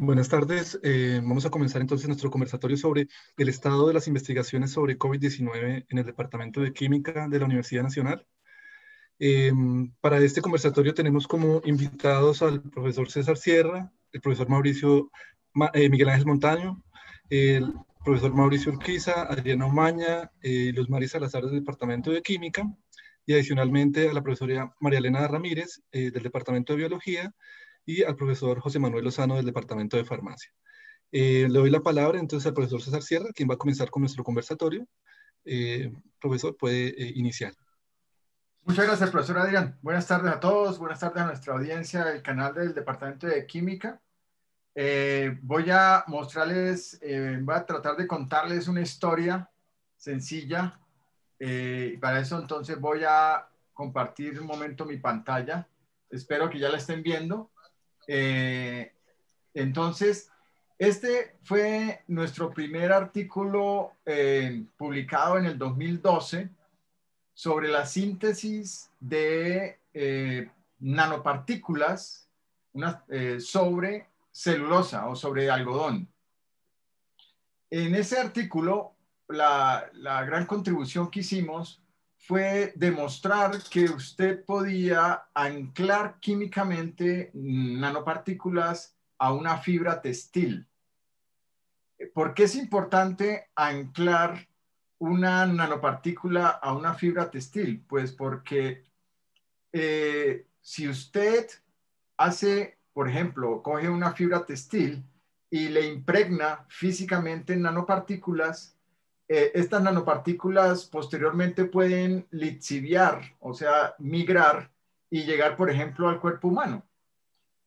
Buenas tardes. Eh, vamos a comenzar entonces nuestro conversatorio sobre el estado de las investigaciones sobre COVID-19 en el Departamento de Química de la Universidad Nacional. Eh, para este conversatorio tenemos como invitados al profesor César Sierra, el profesor Mauricio eh, Miguel Ángel Montaño, el profesor Mauricio Urquiza, Adriana Omaña, Luz María Salazar del Departamento de Química y adicionalmente a la profesora María Elena Ramírez del Departamento de Biología y al profesor José Manuel Lozano del Departamento de Farmacia. Eh, le doy la palabra entonces al profesor César Sierra, quien va a comenzar con nuestro conversatorio. Eh, profesor, puede eh, iniciar. Muchas gracias, profesor Adrián. Buenas tardes a todos, buenas tardes a nuestra audiencia del canal del Departamento de Química. voy a mostrarles, voy a tratar de contarles una historia sencilla. para eso entonces voy a compartir un momento mi pantalla. Espero que ya la estén viendo. Eh, entonces, este fue nuestro primer artículo eh, publicado en el 2012 sobre la síntesis de eh, nanopartículas sobre celulosa o sobre algodón. En ese artículo, la, la gran contribución que hicimos fue demostrar que usted podía anclar químicamente nanopartículas a una fibra textil. ¿Por qué es importante anclar una nanopartícula a una fibra textil? Pues porque eh, si usted hace, por ejemplo, coge una fibra textil y le impregna físicamente nanopartículas, eh, estas nanopartículas posteriormente pueden lixiviar, o sea, migrar y llegar, por ejemplo, al cuerpo humano.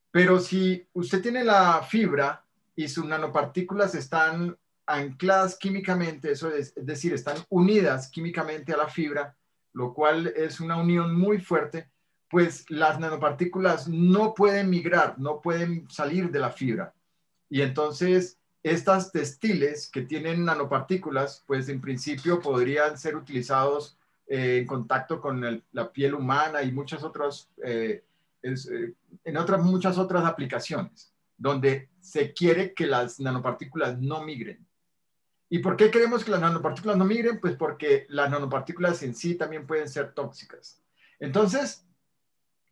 Pero si usted tiene la fibra y sus nanopartículas están ancladas químicamente, eso es, es decir, están unidas químicamente a la fibra, lo cual es una unión muy fuerte, pues las nanopartículas no pueden migrar, no pueden salir de la fibra. Y entonces estas textiles que tienen nanopartículas, pues en principio podrían ser utilizados eh, en contacto con la piel humana y muchas otras, eh, eh, en otras, muchas otras aplicaciones, donde se quiere que las nanopartículas no migren. ¿Y por qué queremos que las nanopartículas no migren? Pues porque las nanopartículas en sí también pueden ser tóxicas. Entonces,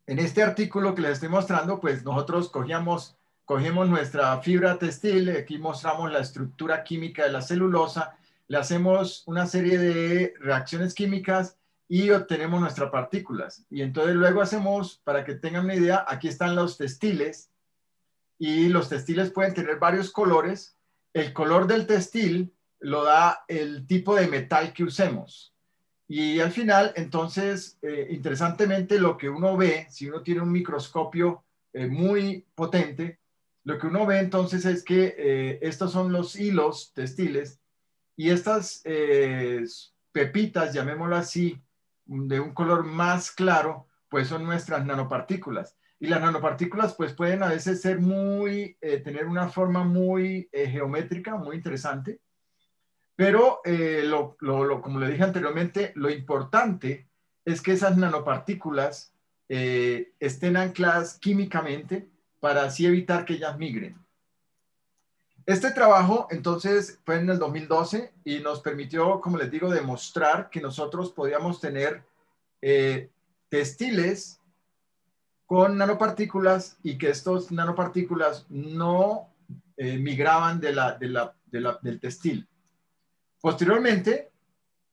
en este artículo que les estoy mostrando, pues nosotros cogíamos cogemos nuestra fibra textil, aquí mostramos la estructura química de la celulosa, le hacemos una serie de reacciones químicas y obtenemos nuestras partículas. Y entonces luego hacemos, para que tengan una idea, aquí están los textiles y los textiles pueden tener varios colores. El color del textil lo da el tipo de metal que usemos. Y al final, entonces, eh, interesantemente, lo que uno ve, si uno tiene un microscopio eh, muy potente, lo que uno ve entonces es que eh, estos son los hilos textiles y estas eh, pepitas, llamémoslo así, de un color más claro, pues son nuestras nanopartículas. Y las nanopartículas pues pueden a veces ser muy, eh, tener una forma muy geométrica, muy interesante. Pero como le dije anteriormente, lo importante es que esas nanopartículas estén ancladas químicamente para así evitar que ellas migren. Este trabajo, entonces, fue en el 2012 y nos permitió, como les digo, demostrar que nosotros podíamos tener eh, textiles con nanopartículas y que estos nanopartículas no eh, migraban de la, del textil. Posteriormente,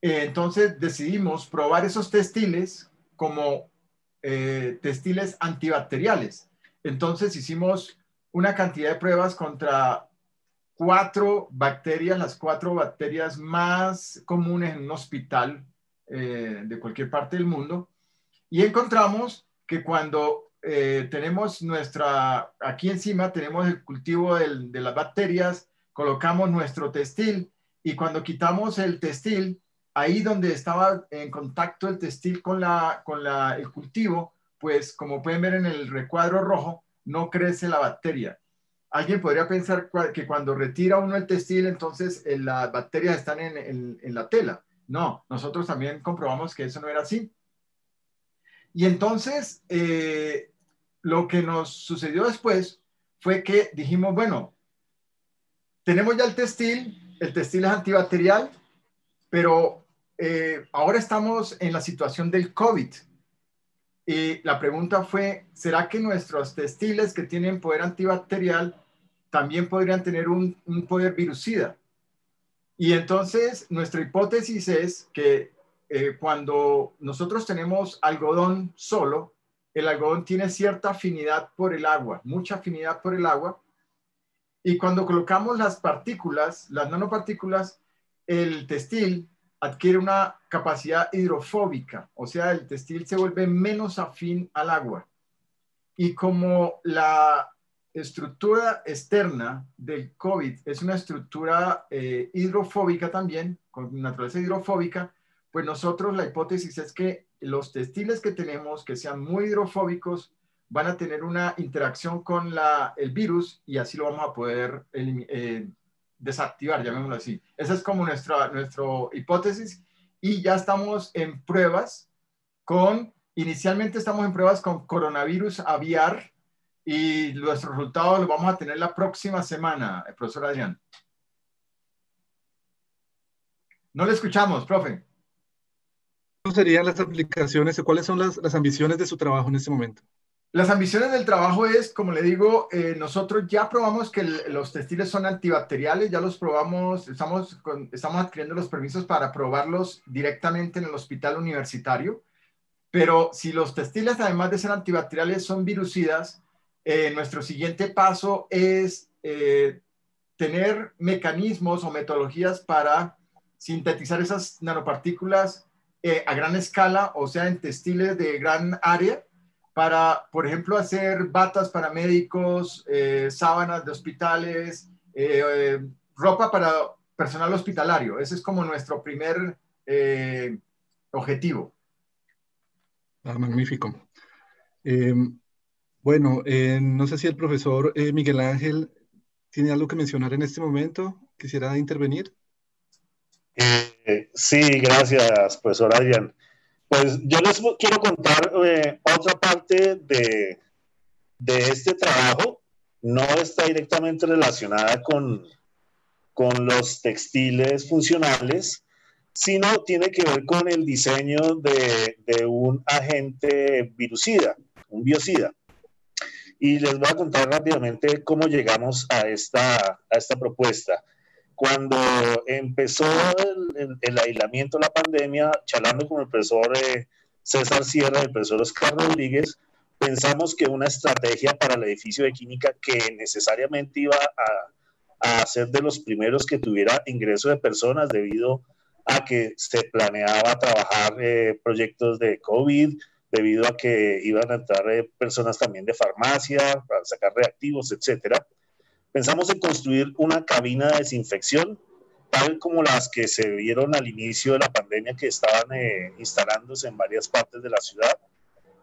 eh, entonces decidimos probar esos textiles como textiles antibacteriales. Entonces hicimos una cantidad de pruebas contra cuatro bacterias, las cuatro bacterias más comunes en un hospital eh, de cualquier parte del mundo, y encontramos que cuando eh, tenemos nuestra, aquí encima tenemos el cultivo de las bacterias, colocamos nuestro textil y cuando quitamos el textil, ahí donde estaba en contacto el textil con, la, con la, el cultivo, pues como pueden ver en el recuadro rojo, no crece la bacteria. Alguien podría pensar que cuando retira uno el textil, entonces eh, las bacterias están en, la tela. No, nosotros también comprobamos que eso no era así. Y entonces, eh, lo que nos sucedió después fue que dijimos, bueno, tenemos ya el textil, el textil es antibacterial, pero eh, ahora estamos en la situación del COVID. Y la pregunta fue, ¿será que nuestros textiles que tienen poder antibacterial también podrían tener un, poder virucida? Y entonces nuestra hipótesis es que eh, cuando nosotros tenemos algodón solo, el algodón tiene cierta afinidad por el agua, mucha afinidad por el agua. Y cuando colocamos las partículas, las nanopartículas, el textil adquiere una capacidad hidrofóbica, o sea, el textil se vuelve menos afín al agua. Y como la estructura externa del COVID es una estructura eh, hidrofóbica también, con naturaleza hidrofóbica, pues nosotros la hipótesis es que los textiles que tenemos, que sean muy hidrofóbicos, van a tener una interacción con la, el virus y así lo vamos a poder eh, desactivar, llamémoslo así. Esa es como nuestra, nuestra hipótesis y ya estamos en pruebas con, inicialmente estamos en pruebas con coronavirus aviar, y nuestros resultados los vamos a tener la próxima semana, eh, profesor Adrián. No le escuchamos, profe. ¿Cuáles serían las aplicaciones cuáles son las, las, ambiciones de su trabajo en este momento? Las ambiciones del trabajo es, como le digo, eh, nosotros ya probamos que los textiles son antibacteriales, ya los probamos, estamos, estamos adquiriendo los permisos para probarlos directamente en el hospital universitario, pero si los textiles, además de ser antibacteriales, son virucidas, eh, nuestro siguiente paso es eh, tener mecanismos o metodologías para sintetizar esas nanopartículas a gran escala, o sea, en textiles de gran área, para, por ejemplo, hacer batas para médicos, sábanas de hospitales, ropa para personal hospitalario. Ese es como nuestro primer objetivo. Ah, magnífico. Em, bueno, eh, no sé si el profesor eh, Miguel Ángel tiene algo que mencionar en este momento. ¿Quisiera intervenir? Eh, sí, gracias, profesor Adrián. Pues yo les quiero contar otra parte de, de, este trabajo. No está directamente relacionada con, con los textiles funcionales, sino tiene que ver con el diseño de, de un agente virucida, un biocida. Y les voy a contar rápidamente cómo llegamos a esta, a esta propuesta. Cuando empezó el, el, aislamiento, la pandemia, charlando con el profesor eh, César Sierra y el profesor Oscar Rodríguez, pensamos que una estrategia para el edificio de química que necesariamente iba a, a ser de los primeros que tuviera ingreso de personas debido a que se planeaba trabajar eh, proyectos de COVID, debido a que iban a entrar eh, personas también de farmacia para sacar reactivos, etcétera. Pensamos en construir una cabina de desinfección, tal como las que se vieron al inicio de la pandemia que estaban eh, instalándose en varias partes de la ciudad.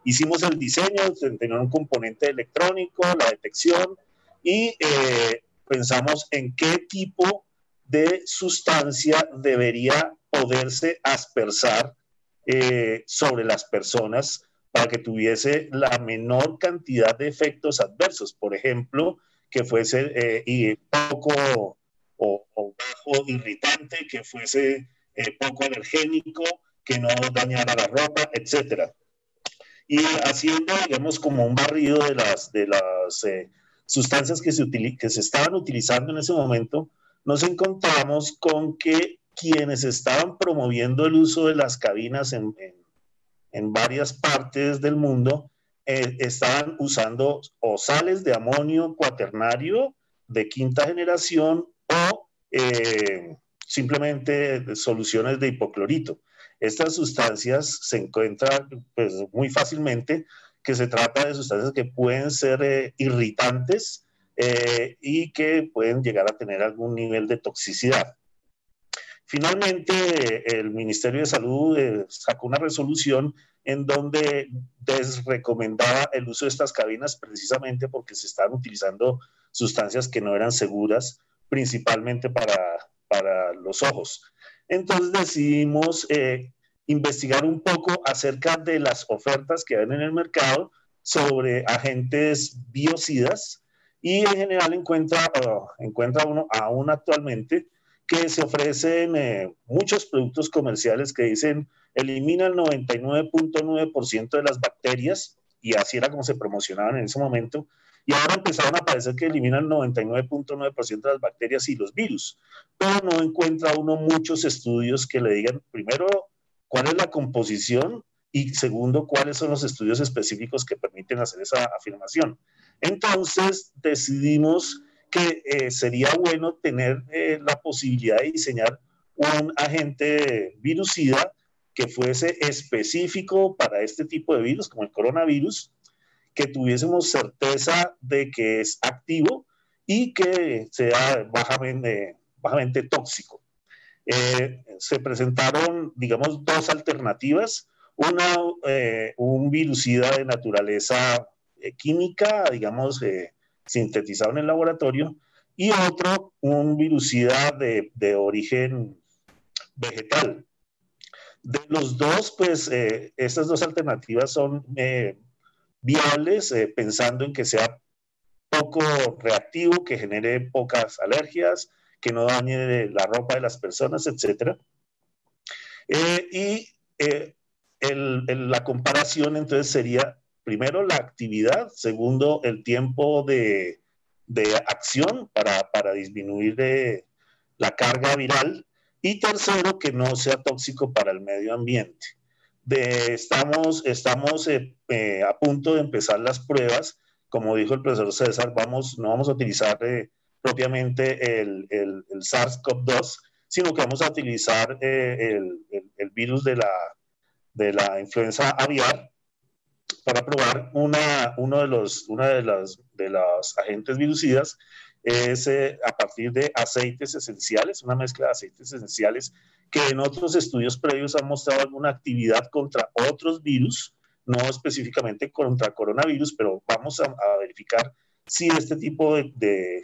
Hicimos el diseño, tener un componente electrónico, la detección y eh, pensamos en qué tipo de sustancia debería poderse aspersar eh, sobre las personas para que tuviese la menor cantidad de efectos adversos. Por ejemplo, que fuese eh, y poco o, bajo irritante, que fuese eh, poco alergénico, que no dañara la ropa, etc. Y haciendo, digamos, como un barrido de las, de las sustancias que se, que se estaban utilizando en ese momento, nos encontramos con que quienes estaban promoviendo el uso de las cabinas en, en, varias partes del mundo eh, estaban usando o sales de amonio cuaternario de quinta generación o eh, simplemente soluciones de hipoclorito. Estas sustancias se encuentran pues, muy fácilmente que se trata de sustancias que pueden ser eh, irritantes y que pueden llegar a tener algún nivel de toxicidad. Finalmente, el Ministerio de Salud eh, sacó una resolución en donde desrecomendaba el uso de estas cabinas precisamente porque se estaban utilizando sustancias que no eran seguras, principalmente para, para los ojos. Entonces decidimos eh, investigar un poco acerca de las ofertas que hay en el mercado sobre agentes biocidas y en general encuentra, encuentra uno aún actualmente que se ofrecen eh, muchos productos comerciales que dicen elimina el 99.9% de las bacterias, y así era como se promocionaban en ese momento, y ahora empezaron a aparecer que eliminan el 99.9% de las bacterias y los virus, pero no encuentra uno muchos estudios que le digan, primero, cuál es la composición y segundo, cuáles son los estudios específicos que permiten hacer esa afirmación. Entonces decidimos que eh, sería bueno tener eh, la posibilidad de diseñar un agente virucida que fuese específico para este tipo de virus, como el coronavirus, que tuviésemos certeza de que es activo y que sea bajamente, bajamente tóxico. Eh, se presentaron, digamos, dos alternativas. Una, un virucida de naturaleza química, digamos, sintetizado en el laboratorio, y otro, un virucida de, de origen vegetal. De los dos, pues eh, estas dos alternativas son eh, viables, eh, pensando en que sea poco reactivo, que genere pocas alergias, que no dañe la ropa de las personas, etc. y la comparación entonces sería primero la actividad, segundo el tiempo de, acción para, disminuir la carga viral y tercero que no sea tóxico para el medio ambiente. estamos estamos eh, eh, a punto de empezar las pruebas. Como dijo el profesor César, vamos, no vamos a utilizar eh, propiamente el, SARS-CoV-2, sino que vamos a utilizar el, virus de la, de la influenza aviar para probar una, uno de los, una de las, de los agentes virucidas es eh, a partir de aceites esenciales, una mezcla de aceites esenciales que en otros estudios previos han mostrado alguna actividad contra otros virus, no específicamente contra coronavirus, pero vamos a, verificar si este tipo de,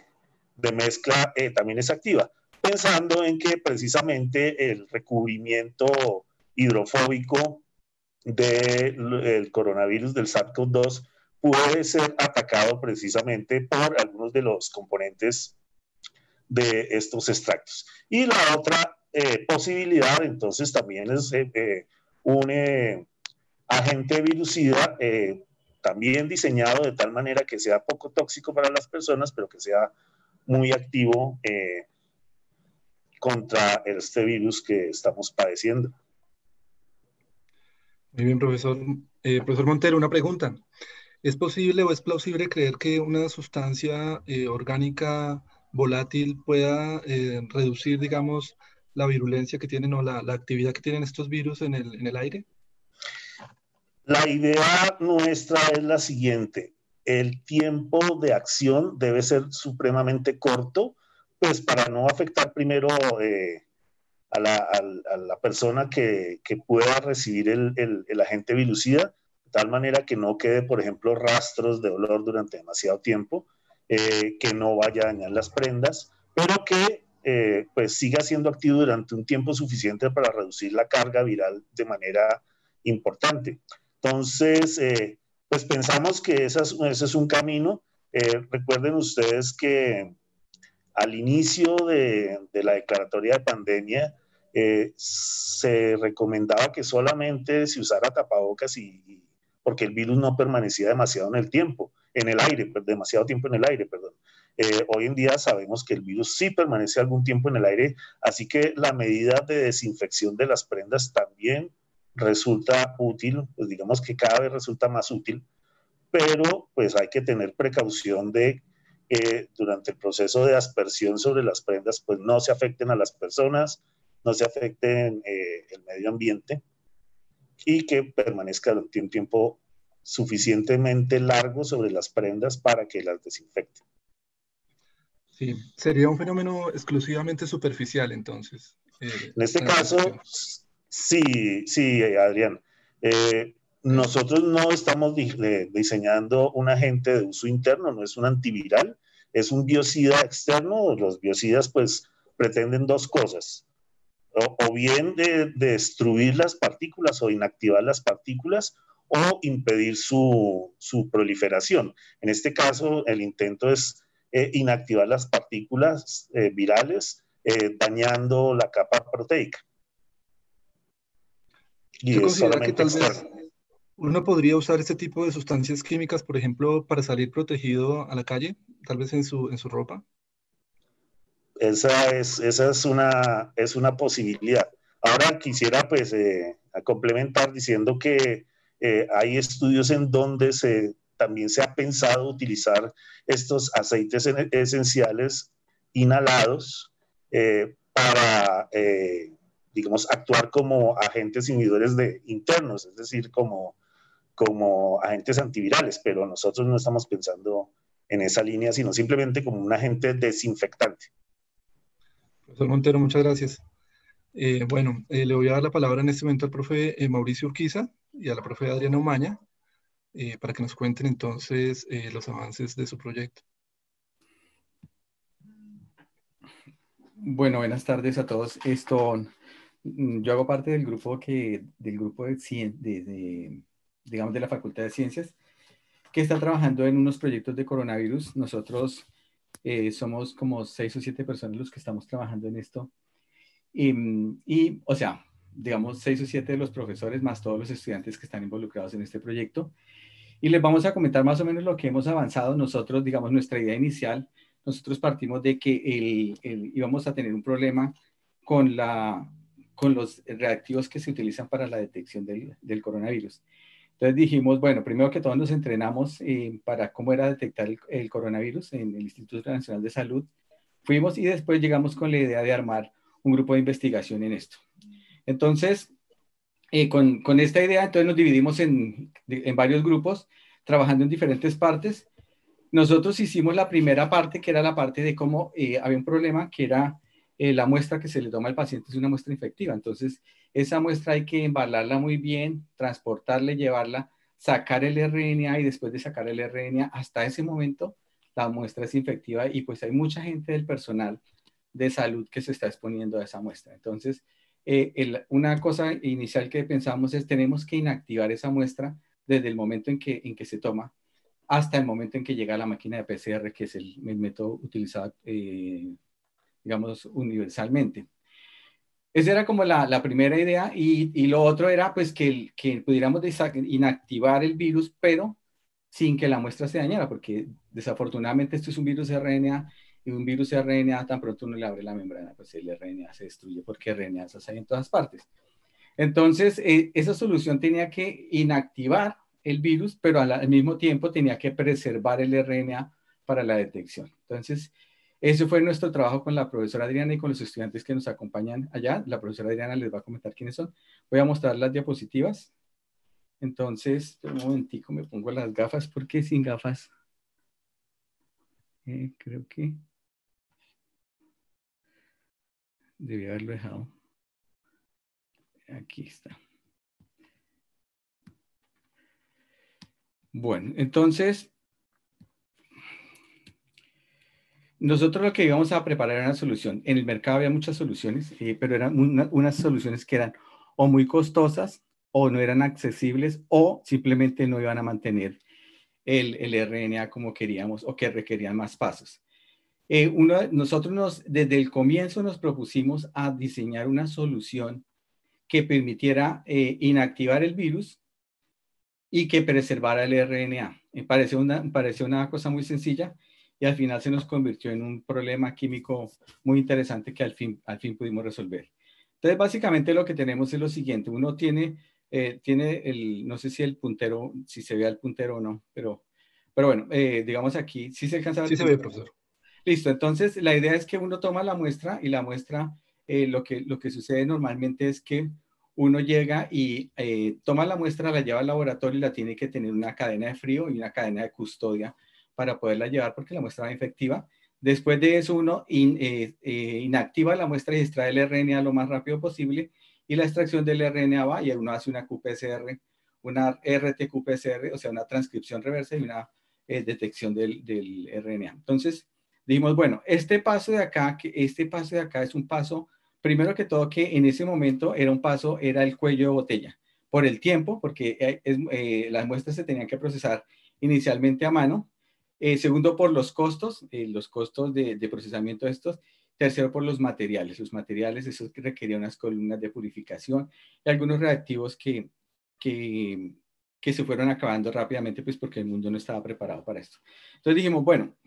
de, mezcla eh, también es activa, pensando en que precisamente el recubrimiento hidrofóbico del coronavirus del SARS-CoV-2 puede ser atacado precisamente por algunos de los componentes de estos extractos. Y la otra eh, posibilidad entonces también es eh, eh, un agente virucida también diseñado de tal manera que sea poco tóxico para las personas, pero que sea muy activo contra este virus que estamos padeciendo. Muy bien, profesor. Eh, profesor Montero, una pregunta. ¿Es posible o es plausible creer que una sustancia eh, orgánica volátil pueda eh, reducir, digamos, la virulencia que tienen o la, actividad que tienen estos virus en el, en el aire? La idea nuestra es la siguiente. El tiempo de acción debe ser supremamente corto, pues para no afectar primero a la, persona que, pueda recibir el, agente virucida, de tal manera que no quede, por ejemplo, rastros de olor durante demasiado tiempo, eh, que no vaya a dañar las prendas, pero que eh, pues siga siendo activo durante un tiempo suficiente para reducir la carga viral de manera importante. Entonces, eh, pues pensamos que ese es un camino. recuerden ustedes que al inicio de, de, la declaratoria de pandemia, eh, se recomendaba que solamente se usara tapabocas y, porque el virus no permanecía demasiado en el tiempo, en el aire, pues, demasiado tiempo en el aire, perdón. Eh, hoy en día sabemos que el virus sí permanece algún tiempo en el aire, así que la medida de desinfección de las prendas también resulta útil, pues digamos que cada vez resulta más útil, pero pues hay que tener precaución de que durante el proceso de aspersión sobre las prendas pues no se afecten a las personas, no se afecte eh, el medio ambiente y que permanezca durante un tiempo suficientemente largo sobre las prendas para que las desinfecten. Sí, sería un fenómeno exclusivamente superficial entonces. Eh, en este caso, sí, sí, Adrián. Eh, nosotros no estamos diseñando un agente de uso interno, no es un antiviral, es un biocida externo. Los biocidas pues pretenden dos cosas o, bien de, destruir las partículas o inactivar las partículas o impedir su, proliferación. En este caso, el intento es inactivar las partículas virales, dañando la capa proteica. Y es solamente uno podría usar este tipo de sustancias químicas, por ejemplo, para salir protegido a la calle, tal vez en su, en su ropa. Esa es, esa es, una, es una posibilidad. Ahora quisiera pues eh, complementar diciendo que eh, hay estudios en donde también se ha pensado utilizar estos aceites esenciales inhalados eh, para, digamos, actuar como agentes inhibidores de internos, es decir, como como agentes antivirales, pero nosotros no estamos pensando en esa línea, sino simplemente como un agente desinfectante. Profesor Montero, muchas gracias. Eh, bueno, eh, le voy a dar la palabra en este momento al profe eh, Mauricio Urquiza y a la profe Adriana Umaña para que nos cuenten entonces los avances de su proyecto. Bueno, buenas tardes a todos. Esto, mm, yo hago parte del grupo que, del grupo de, de digamos, de la Facultad de Ciencias, que está trabajando en unos proyectos de coronavirus. Nosotros eh, somos como seis o siete personas los que estamos trabajando en esto. Y, o sea, digamos, seis o siete de los profesores más todos los estudiantes que están involucrados en este proyecto. Y les vamos a comentar más o menos lo que hemos avanzado. Nosotros, digamos, nuestra idea inicial, nosotros partimos de que el, íbamos a tener un problema con, la, con los reactivos que se utilizan para la detección del coronavirus. Entonces dijimos, bueno, primero que todo nos entrenamos eh, para cómo era detectar el, coronavirus en el Instituto Nacional de Salud. Fuimos y después llegamos con la idea de armar un grupo de investigación en esto. Entonces, eh, con, con, esta idea, entonces nos dividimos en, en varios grupos, trabajando en diferentes partes. Nosotros hicimos la primera parte, que era la parte de cómo eh, había un problema, que era la muestra que se le toma al paciente es una muestra infectiva. Entonces, esa muestra hay que embalarla muy bien, transportarla, llevarla, sacar el RNA y después de sacar el RNA, hasta ese momento la muestra es infectiva y pues hay mucha gente del personal de salud que se está exponiendo a esa muestra. Entonces, eh, una cosa inicial que pensamos es tenemos que inactivar esa muestra desde el momento en que, en que se toma hasta el momento en que llega la máquina de PCR, que es el, método utilizado, eh, digamos, universalmente. Esa era como la, la primera idea y, y, lo otro era pues que, que pudiéramos inactivar el virus, pero sin que la muestra se dañara, porque desafortunadamente esto es un virus RNA y un virus RNA tan pronto uno le abre la membrana, pues el RNA se destruye porque RNA se hay en todas partes. Entonces, eh, esa solución tenía que inactivar el virus, pero al, al mismo tiempo tenía que preservar el RNA para la detección. Entonces, ese fue nuestro trabajo con la profesora Adriana y con los estudiantes que nos acompañan allá. La profesora Adriana les va a comentar quiénes son. Voy a mostrar las diapositivas. Entonces, un momentico, me pongo las gafas porque sin gafas. Eh, creo que debí haberlo dejado. Aquí está. Bueno, entonces, Nosotros lo que íbamos a preparar era una solución. En el mercado había muchas soluciones, eh, pero eran unas soluciones que eran o muy costosas o no eran accesibles o simplemente no iban a mantener el, el RNA como queríamos o que requerían más pasos. Eh, nosotros nos, desde el comienzo nos propusimos a diseñar una solución que permitiera eh, inactivar el virus y que preservara el RNA. Me pareció una, pareció una cosa muy sencilla y al final se nos convirtió en un problema químico muy interesante que al fin, al fin pudimos resolver. Entonces, básicamente lo que tenemos es lo siguiente. Uno tiene, eh, tiene el, no sé si el puntero, si se ve el puntero o no, pero, pero bueno, eh, digamos aquí, sí se alcanza a ver. Sí se ve, profesor. Listo, entonces la idea es que uno toma la muestra y la muestra, eh, lo, que, lo que sucede normalmente es que uno llega y toma la muestra, la lleva al laboratorio y la tiene que tener una cadena de frío y una cadena de custodia para poderla llevar porque la muestra va infectiva. Después de eso uno eh, eh, inactiva la muestra y extrae el RNA lo más rápido posible y la extracción del RNA va y uno hace una QPCR, una RT-QPCR, o sea, una transcripción reversa y una eh, detección del, del, RNA. Entonces, dijimos, bueno, este paso de acá, que este paso de acá es un paso, primero que todo, que en ese momento era un paso, era el cuello de botella, por el tiempo, porque las muestras se tenían que procesar inicialmente a mano, Eh, segundo, por los costos, eh, los costos de, procesamiento de estos. Tercero, por los materiales. Los materiales, eso requería unas columnas de purificación y algunos reactivos que, que, que se fueron acabando rápidamente, pues porque el mundo no estaba preparado para esto. Entonces dijimos, bueno,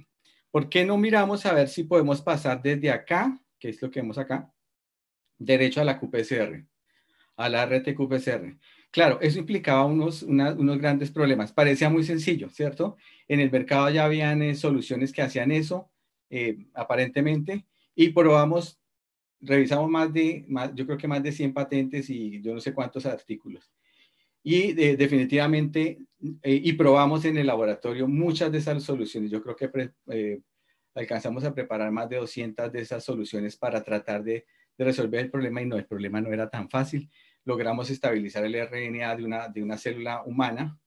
¿por qué no miramos a ver si podemos pasar desde acá, que es lo que vemos acá, derecho a la QPCR, a la RTQPCR? Claro, eso implicaba unos, unos grandes problemas. Parecía muy sencillo, ¿cierto? En el mercado ya habían eh, soluciones que hacían eso, eh, aparentemente, y probamos, revisamos más de, más, yo creo que más de 100 patentes y yo no sé cuántos artículos. Y definitivamente, eh, y probamos en el laboratorio muchas de esas soluciones. Yo creo que alcanzamos a preparar más de 200 de esas soluciones para tratar de resolver el problema y no, el problema no era tan fácil logramos estabilizar el RNA de una, de una célula humana,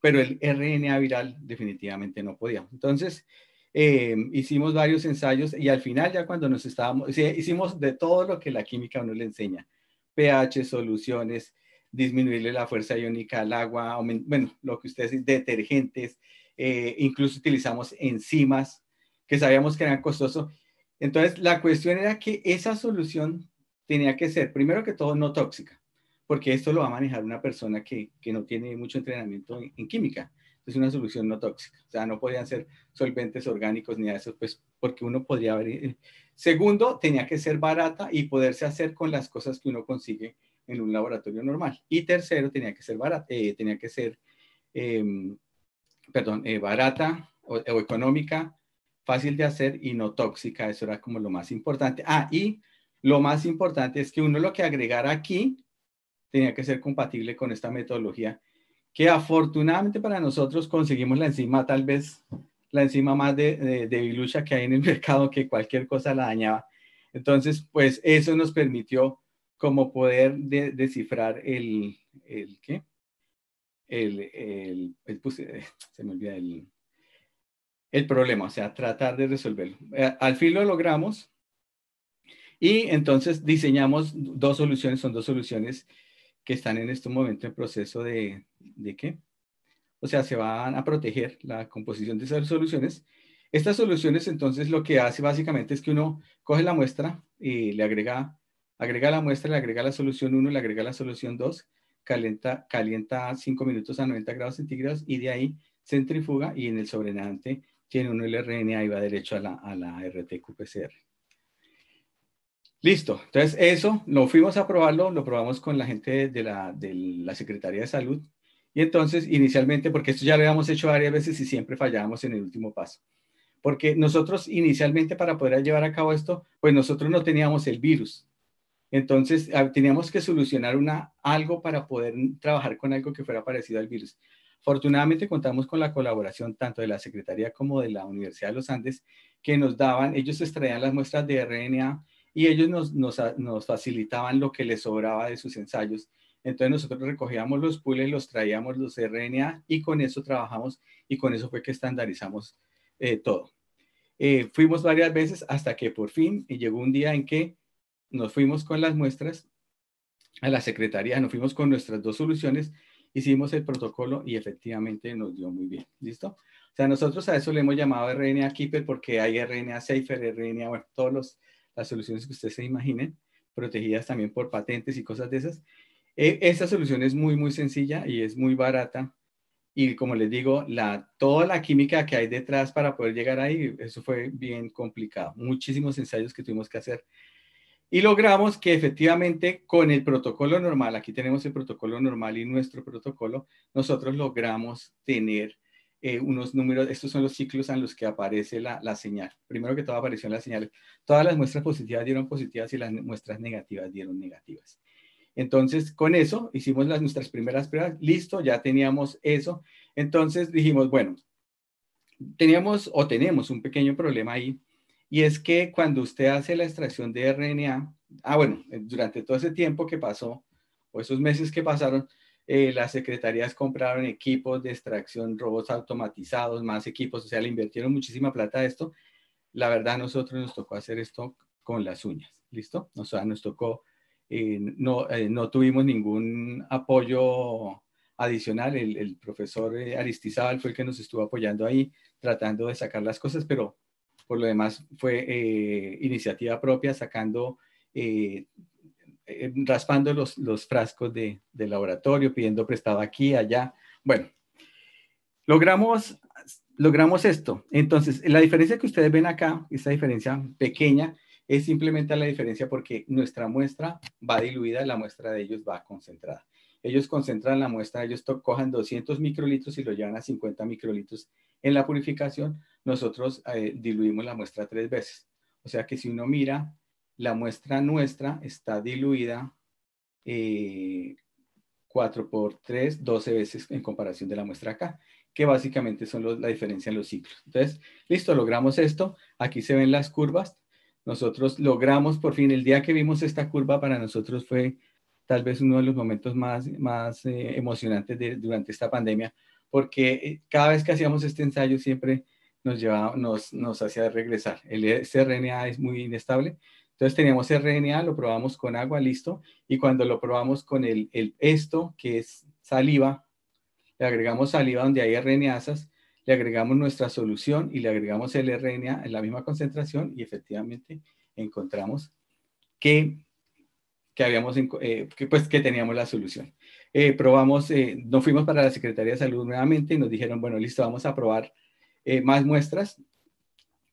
pero el RNA viral definitivamente no podíamos. Entonces, eh, hicimos varios ensayos y al final ya cuando nos estábamos, hicimos de todo lo que la química nos le enseña, pH, soluciones, disminuirle la fuerza iónica al agua, bueno, lo que ustedes dicen, detergentes, eh, incluso utilizamos enzimas que sabíamos que eran costosos. Entonces, la cuestión era que esa solución tenía que ser, primero que todo, no tóxica porque esto lo va a manejar una persona que, que no tiene mucho entrenamiento en, química. Es una solución no tóxica. O sea, no podían ser solventes orgánicos ni eso, pues porque uno podría haber... Eh, segundo, tenía que ser barata y poderse hacer con las cosas que uno consigue en un laboratorio normal. Y tercero, tenía que ser barata, eh, tenía que ser, em, perdón, eh, barata o, o, económica, fácil de hacer y no tóxica. Eso era como lo más importante. Ah, y lo más importante es que uno lo que agregara aquí tenía que ser compatible con esta metodología, que afortunadamente para nosotros conseguimos la enzima, tal vez la enzima más de, de, que hay en el mercado, que cualquier cosa la dañaba. Entonces, pues eso nos permitió como poder descifrar el, el, ¿qué? El, el, eh, se me olvida el, el problema, o sea, tratar de resolverlo. Eh, al fin lo logramos y entonces diseñamos dos soluciones, son dos soluciones que están en este momento en proceso de, ¿de qué? O sea, se van a proteger la composición de esas soluciones. Estas soluciones, entonces, lo que hace básicamente es que uno coge la muestra y le agrega, agrega la muestra, le agrega la solución 1, le agrega la solución 2, calienta, calienta 5 minutos a 90 grados centígrados y de ahí centrifuga y en el sobrenadante tiene uno el RNA y va derecho a la, a la RT-qPCR. Listo, entonces eso lo fuimos a probarlo, lo probamos con la gente de la, Secretaría de Salud. Y entonces inicialmente, porque esto ya lo habíamos hecho varias veces y siempre fallábamos en el último paso, porque nosotros inicialmente para poder llevar a cabo esto, pues nosotros no teníamos el virus, entonces ah, teníamos que solucionar algo para poder trabajar con algo que fuera parecido al virus. Afortunadamente contamos con la colaboración tanto de la Secretaría como de la Universidad de los Andes, que nos daban, ellos extraían las muestras de RNA y ellos nos, nos, facilitaban lo que les sobraba de sus ensayos. Entonces nosotros recogíamos los pools, los traíamos los RNA y con eso trabajamos y con eso fue que estandarizamos eh, todo. Eh, fuimos varias veces hasta que por fin llegó un día en que nos fuimos con las muestras a la secretaría, nos fuimos con nuestras dos soluciones, hicimos el protocolo y efectivamente nos dio muy bien. ¿Listo? O sea, nosotros a eso le hemos llamado RNA Keeper porque hay RNA Safer, RNA, bueno, todos los las soluciones que ustedes se imaginen, protegidas también por patentes y cosas de esas. E, esta solución es muy, muy sencilla y es muy barata. Y como les digo, la, toda la química que hay detrás para poder llegar ahí, eso fue bien complicado. Muchísimos ensayos que tuvimos que hacer. Y logramos que efectivamente con el protocolo normal, aquí tenemos el protocolo normal y nuestro protocolo, nosotros logramos tener eh, unos números, estos son los ciclos en los que aparece la, la, señal. Primero que todo apareció la señal. Todas las muestras positivas dieron positivas y las muestras negativas dieron negativas. Entonces, con eso hicimos las, nuestras primeras pruebas. Listo, ya teníamos eso. Entonces dijimos, bueno, teníamos o tenemos un pequeño problema ahí. Y es que cuando usted hace la extracción de RNA, ah, bueno, durante todo ese tiempo que pasó, o esos meses que pasaron, eh, las secretarías compraron equipos de extracción, robots automatizados, más equipos, o sea, le invirtieron muchísima plata a esto. La verdad, nosotros nos tocó hacer esto con las uñas, ¿listo? O sea, nos tocó, eh, no, eh, no tuvimos ningún apoyo adicional. El, profesor eh, Aristizábal fue el que nos estuvo apoyando ahí, tratando de sacar las cosas, pero por lo demás fue iniciativa propia, sacando, eh, raspando los, los frascos de, de, laboratorio, pidiendo prestado aquí, allá. Bueno, logramos, logramos esto. Entonces, la diferencia que ustedes ven acá, esta diferencia pequeña, es simplemente la diferencia porque nuestra muestra va diluida, la muestra de ellos va concentrada. Ellos concentran la muestra, ellos cojan 200 microlitros y lo llevan a 50 microlitros en la purificación. Nosotros eh, diluimos la muestra tres veces. O sea que si uno mira, la muestra nuestra está diluida 4 eh, por 3, 12 veces en comparación de la muestra acá, que básicamente son la diferencia en los ciclos. Entonces, listo, logramos esto. Aquí se ven las curvas. Nosotros logramos, por fin, el día que vimos esta curva para nosotros fue tal vez uno de los momentos más, más eh, emocionantes durante esta pandemia, porque eh, cada vez que hacíamos este ensayo siempre nos, nos, nos hacía regresar. El RNA es muy inestable. Entonces teníamos RNA, lo probamos con agua, listo. Y cuando lo probamos con el, el esto, que es saliva, le agregamos saliva donde hay RNAsas, le agregamos nuestra solución y le agregamos el RNA en la misma concentración y efectivamente encontramos que, que eh, pues, teníamos la solución. Eh, probamos, eh, nos fuimos para la Secretaría de Salud nuevamente y nos dijeron, bueno, listo, vamos a probar más muestras.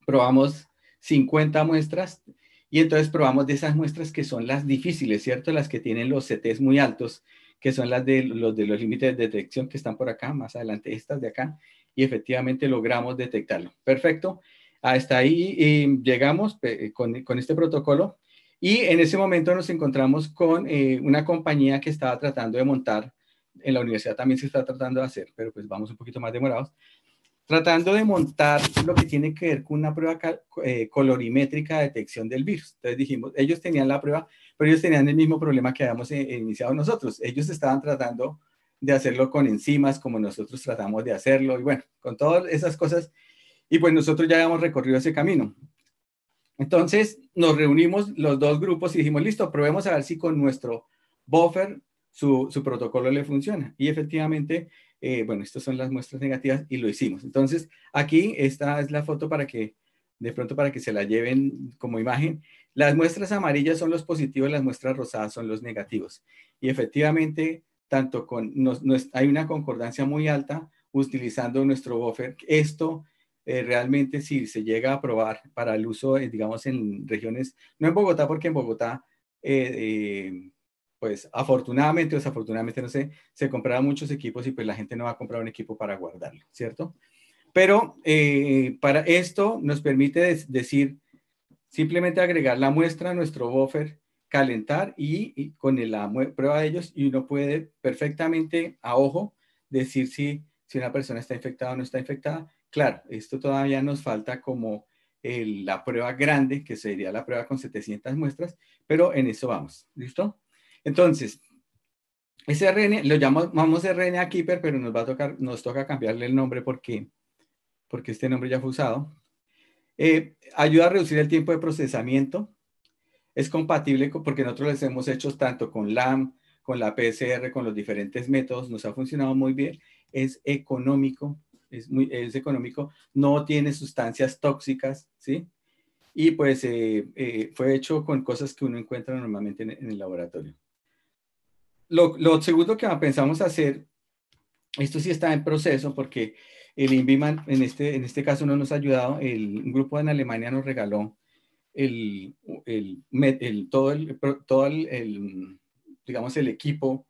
Probamos 50 muestras y entonces probamos de esas muestras que son las difíciles, ¿cierto? Las que tienen los CTs muy altos, que son las de los de los límites de detección que están por acá, más adelante estas de acá, y efectivamente logramos detectarlo. Perfecto. Hasta ahí eh, llegamos eh, con, con, este protocolo y en ese momento nos encontramos con eh, una compañía que estaba tratando de montar, en la universidad también se está tratando de hacer, pero pues vamos un poquito más demorados, tratando de montar lo que tiene que ver con una prueba colorimétrica de detección del virus. Entonces dijimos, ellos tenían la prueba, pero ellos tenían el mismo problema que habíamos iniciado nosotros. Ellos estaban tratando de hacerlo con enzimas como nosotros tratamos de hacerlo y bueno, con todas esas cosas. Y pues nosotros ya habíamos recorrido ese camino. Entonces nos reunimos los dos grupos y dijimos, listo, probemos a ver si con nuestro buffer su, su protocolo le funciona. Y efectivamente, eh, bueno, estas son las muestras negativas y lo hicimos. Entonces aquí esta es la foto para que de pronto para que se la lleven como imagen. Las muestras amarillas son los positivos, las muestras rosadas son los negativos. Y efectivamente, tanto con, nos, hay una concordancia muy alta utilizando nuestro buffer. Esto eh, realmente si se llega a probar para el uso, eh, digamos, en regiones, no en Bogotá, porque en Bogotá, pues afortunadamente o desafortunadamente, no sé, se compraron muchos equipos y pues la gente no va a comprar un equipo para guardarlo, ¿cierto? Pero para esto nos permite decir, simplemente agregar la muestra a nuestro buffer calentar y, con la prueba de ellos y uno puede perfectamente a ojo decir si, si una persona está infectada o no está infectada. Claro, esto todavía nos falta como la prueba grande, que sería la prueba con 700 muestras, pero en eso vamos. ¿Listo? Entonces, ese RNA, lo llamamos RNA Keeper, pero nos va a tocar, nos toca cambiarle el nombre porque, porque este nombre ya fue usado. Eh, ayuda a reducir el tiempo de procesamiento, es compatible porque nosotros les hemos hecho tanto con LAM, con la PCR, con los diferentes métodos, nos ha funcionado muy bien, es económico, es, muy, es económico, no tiene sustancias tóxicas, ¿sí? Y pues eh, eh, fue hecho con cosas que uno encuentra normalmente en, el laboratorio. Lo, lo, segundo que pensamos hacer, esto sí está en proceso porque el INVIMAN en este, en este caso no nos ha ayudado, el, un grupo en Alemania nos regaló el, el, todo, el, todo el, digamos, el equipo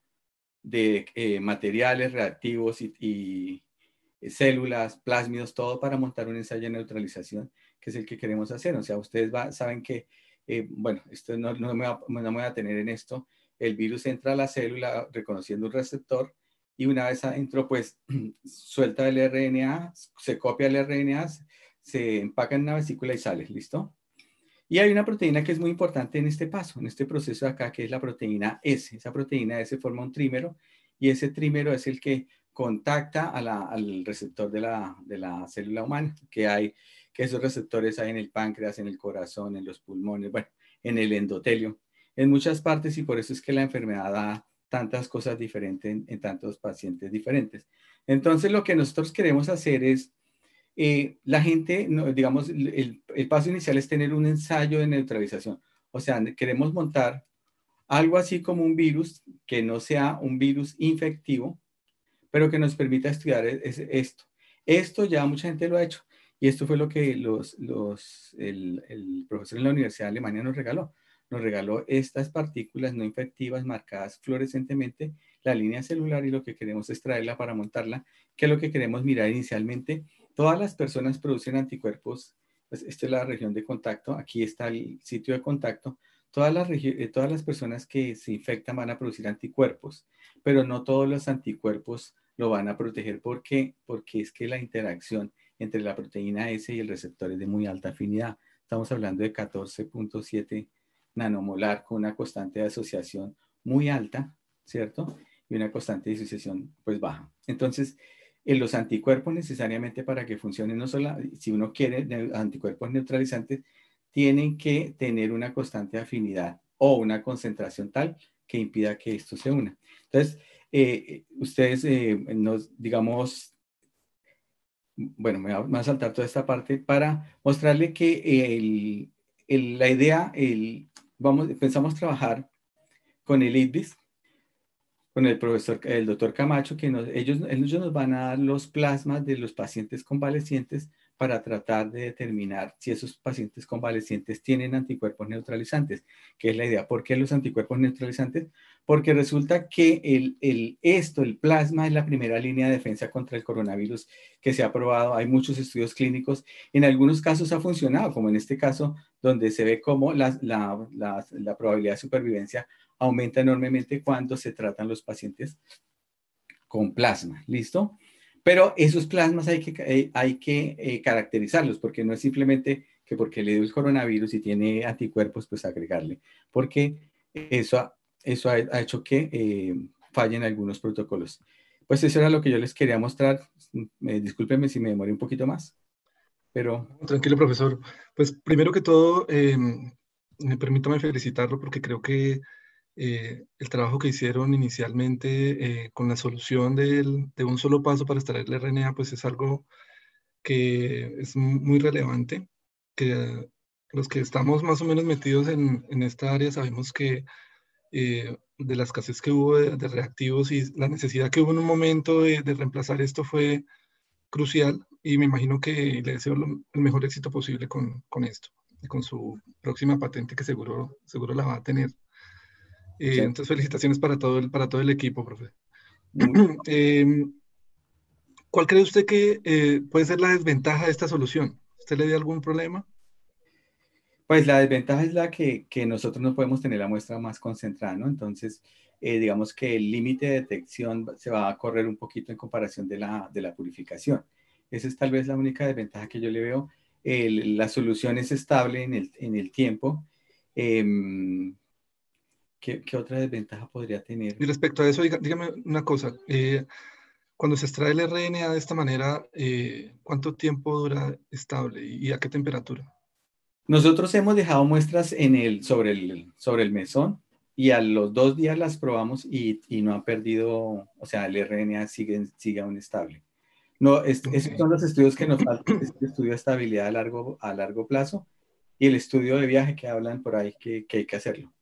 de eh, materiales reactivos y, células, plásmidos, todo para montar un ensayo de neutralización, que es el que queremos hacer. O sea, ustedes saben que, eh, bueno, esto no, no, me va, no, me voy a tener en esto, el virus entra a la célula reconociendo un receptor y una vez adentro, pues suelta el RNA, se copia el RNA, se empaca en una vesícula y sale, ¿listo? Y hay una proteína que es muy importante en este paso, en este proceso de acá, que es la proteína S. Esa proteína S forma un trímero y ese trímero es el que contacta al receptor de la, de la, célula humana, que hay, que esos receptores hay en el páncreas, en el corazón, en los pulmones, bueno, en el endotelio, en muchas partes y por eso es que la enfermedad da tantas cosas diferentes en, tantos pacientes diferentes. Entonces, lo que nosotros queremos hacer es, eh, la gente, digamos, el, el, paso inicial es tener un ensayo de neutralización. O sea, queremos montar algo así como un virus que no sea un virus infectivo, pero que nos permita estudiar e, esto. Esto ya mucha gente lo ha hecho y esto fue lo que los, los, el, el profesor en la Universidad de Alemania nos regaló nos regaló estas partículas no infectivas marcadas fluorescentemente, la línea celular y lo que queremos es traerla para montarla, que es lo que queremos mirar inicialmente. Todas las personas producen anticuerpos, pues esta es la región de contacto, aquí está el sitio de contacto. Todas las, eh, todas las personas que se infectan van a producir anticuerpos, pero no todos los anticuerpos lo van a proteger. ¿Por qué? Porque es que la interacción entre la proteína S y el receptor es de muy alta afinidad. Estamos hablando de 14.7 nanomolar con una constante de asociación muy alta, ¿cierto? Y una constante de asociación pues baja. Entonces, en los anticuerpos necesariamente para que funcionen, no solo si uno quiere anticuerpos neutralizantes, tienen que tener una constante de afinidad o una concentración tal que impida que esto se una. Entonces, eh, ustedes eh, nos, digamos, bueno, me voy a saltar toda esta parte para mostrarle que la idea, el, vamos, pensamos trabajar con el IDBIS, con el profesor, el doctor Camacho, que ellos, ellos nos van a dar los plasmas de los pacientes convalecientes para tratar de determinar si esos pacientes convalecientes tienen anticuerpos neutralizantes, que es la idea. ¿Por qué los anticuerpos neutralizantes? Porque resulta que el, el, esto, el plasma, es la primera línea de defensa contra el coronavirus que se ha probado. Hay muchos estudios clínicos. En algunos casos ha funcionado, como en este caso, donde se ve cómo la, la, la, probabilidad de supervivencia aumenta enormemente cuando se tratan los pacientes con plasma. ¿Listo? Pero esos plasmas hay que, eh, hay que eh, caracterizarlos porque no es simplemente que porque le dio el coronavirus y tiene anticuerpos, pues agregarle, porque eso, eso ha, hecho que eh, fallen algunos protocolos. Pues eso era lo que yo les quería mostrar. discúlpenme si me demoré un poquito más, pero... Tranquilo, profesor. Pues primero que todo, me permítame felicitarlo porque creo que eh, el trabajo que hicieron inicialmente eh, con la solución de un solo paso para extraer el RNA, pues es algo que es muy relevante, que los que estamos más o menos metidos en, esta área sabemos que eh, de la escasez que hubo de, reactivos y la necesidad que hubo en un momento de, reemplazar esto fue crucial y me imagino que le deseo el mejor éxito posible con, con esto y con su próxima patente que seguro, seguro la va a tener. Eh, entonces, felicitaciones para todo el, para todo el equipo, profe. Em, ¿Cuál cree usted que eh, puede ser la desventaja de esta solución? ¿Usted le dio algún problema? Pues la desventaja es la que, que, nosotros no podemos tener la muestra más concentrada, ¿no? Entonces, eh, digamos que el límite de detección se va a correr un poquito en comparación de la, de la purificación. Esa es tal vez la única desventaja que yo le veo. la solución es estable en el, en el tiempo. Eh, ¿Qué, otra desventaja podría tener? Y respecto a eso, dígame una cosa. Eh, cuando se extrae el RNA de esta manera, eh, ¿cuánto tiempo dura estable y a qué temperatura? Nosotros hemos dejado muestras en el, sobre, el, sobre el mesón y a los dos días las probamos y, y no ha perdido, o sea, el RNA sigue, sigue aún estable. No, esos son los estudios que nos faltan, el este estudio de estabilidad a largo, a largo plazo y el estudio de viaje que hablan por ahí que, que hay que hacerlo.